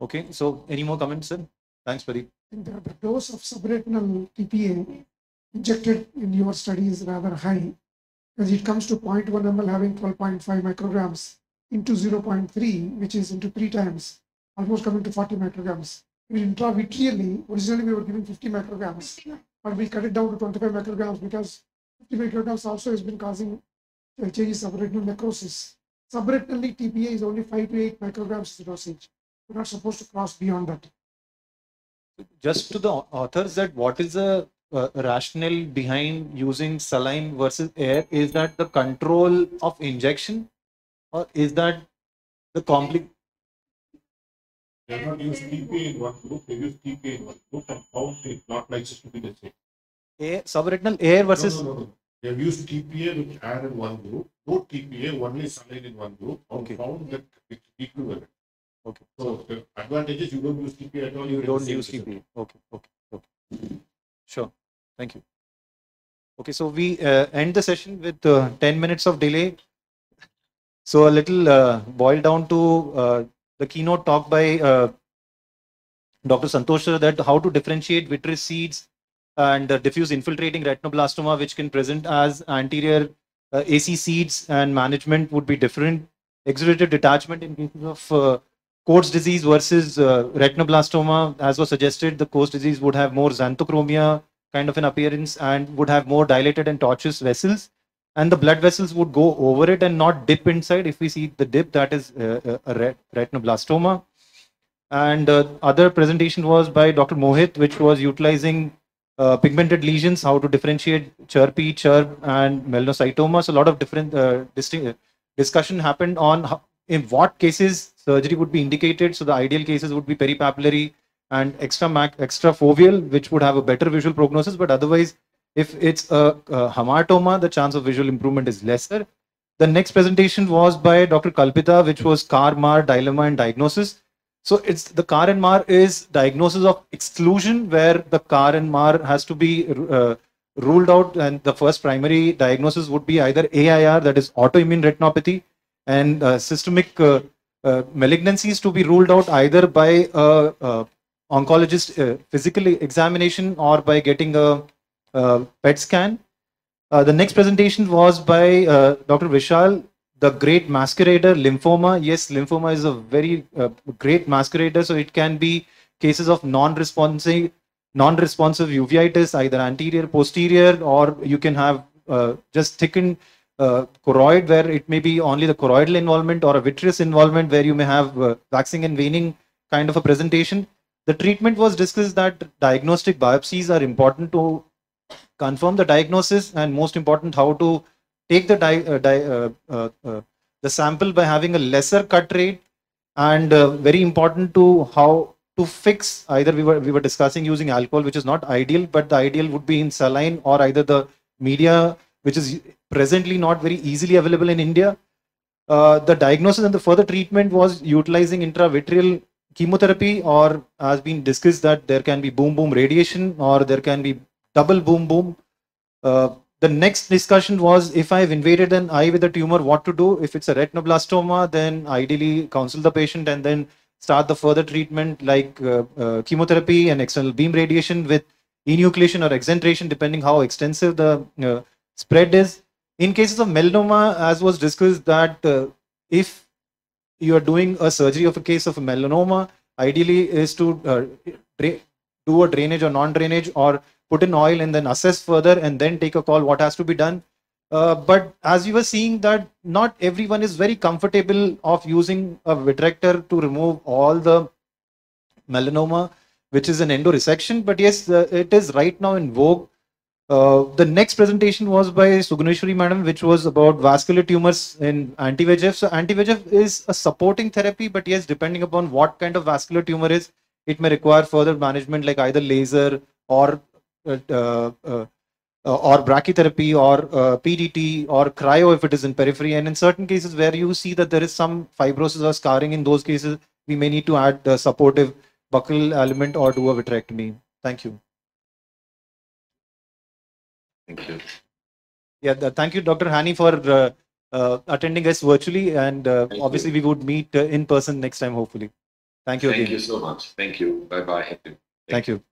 A: Okay, so any more comments, sir? Thanks, Pradeep.
D: think the, the dose of subretinal TPA injected in your study is rather high because it comes to 0.1 ml having 12.5 micrograms into 0.3, which is into three times, almost coming to 40 micrograms. In intravitreally, originally we were giving 50 micrograms, but we cut it down to 25 micrograms because 50 micrograms also has been causing changes of retinal necrosis. Subretinally, TPA is only 5 to 8 micrograms is dosage. We're not supposed to cross beyond that.
A: Just to the authors, that what is the uh, rationale behind using saline versus air? Is that the control of injection, or is that the compli
E: They have not used TPA in one group, they use TPA in one group and found it not likely to be the same.
A: air, subretinal air versus?
E: No, no, no. They have used TPA with air in one group, no TPA, only saline in one group, and
A: Okay.
E: found that it's equivalent.
A: Okay.
E: So the advantage is you don't use TPA at all.
A: You
E: get
A: don't use. TPA. Okay, okay, okay. Sure. Thank you. Okay, so we uh, end the session with uh, 10 minutes of delay. So a little uh, boil down to uh, the keynote talk by uh, Dr. Santosh that how to differentiate vitreous seeds and uh, diffuse infiltrating retinoblastoma, which can present as anterior AC seeds and management would be different. Exudative detachment in cases of Coats disease versus retinoblastoma, as was suggested, the Coats disease would have more xanthocoria kind of an appearance and would have more dilated and tortuous vessels. And the blood vessels would go over it and not dip inside. If we see the dip, that is uh, a ret- retinoblastoma. And uh, other presentation was by Dr. Mohit, which was utilizing uh, pigmented lesions, how to differentiate CHRPE, chirp, and melanocytoma. So a lot of different uh, distinct, discussion happened on how, in what cases surgery would be indicated. So the ideal cases would be peripapillary and extra mac, extra foveal, which would have a better visual prognosis. But otherwise, if it's a, a hamartoma, the chance of visual improvement is lesser. The next presentation was by Dr. Kalpita, which was CAR-MAR dilemma and diagnosis. So it's the CAR and MAR is diagnosis of exclusion, where the CAR and MAR has to be uh, ruled out, and the first primary diagnosis would be either AIR, that is autoimmune retinopathy, and uh, systemic uh, uh, malignancies to be ruled out either by a, a oncologist uh, physical examination or by getting a, PET scan. Uh, the next presentation was by uh, Dr. Vishal, the great masquerader lymphoma. Yes, lymphoma is a very uh, great masquerader, so it can be cases of non-responsive, non-responsive uveitis, either anterior, posterior, or you can have uh, just thickened uh, choroid where it may be only the choroidal involvement or a vitreous involvement where you may have uh, waxing and waning kind of a presentation. The treatment was discussed that diagnostic biopsies are important to confirm the diagnosis and most important how to take the uh, uh, uh, uh, the sample by having a lesser cut rate and uh, very important to how to fix either we were we were discussing using alcohol which is not ideal but the ideal would be in saline or either the media which is presently not very easily available in India. Uh, the diagnosis and the further treatment was utilizing intravitreal chemotherapy or has been discussed that there can be boom boom radiation or there can be double boom boom. Uh, the next discussion was if I've invaded an eye with a tumor, what to do. If it's a retinoblastoma, then ideally counsel the patient and then start the further treatment like uh, uh, chemotherapy and external beam radiation with enucleation or exenteration, depending how extensive the uh, spread is. In cases of melanoma, as was discussed, that uh, if you are doing a surgery of a case of melanoma, ideally is to uh, do a drainage or non-drainage or put in oil and then assess further and then take a call what has to be done. Uh, but as you were seeing that not everyone is very comfortable of using a vitrector to remove all the melanoma, which is an endoresection. But yes, uh, it is right now in vogue. Uh, the next presentation was by Suganeswari madam, which was about vascular tumors in anti-VEGF. So anti-VEGF is a supporting therapy, but yes, depending upon what kind of vascular tumor is, it may require further management like either laser or uh, uh, uh, or brachytherapy or uh, PDT or cryo if it is in periphery. And in certain cases where you see that there is some fibrosis or scarring, in those cases, we may need to add the supportive buckle element or do a vitrectomy. Thank you.
C: Thank you.
A: Yeah, th- thank you, Dr. Hani, for uh, uh, attending us virtually. And uh, obviously,
C: you.
A: we would meet uh, in person next time, hopefully. Thank you
C: Thank
A: again.
C: you so much. Thank you. Bye bye.
A: Thank you.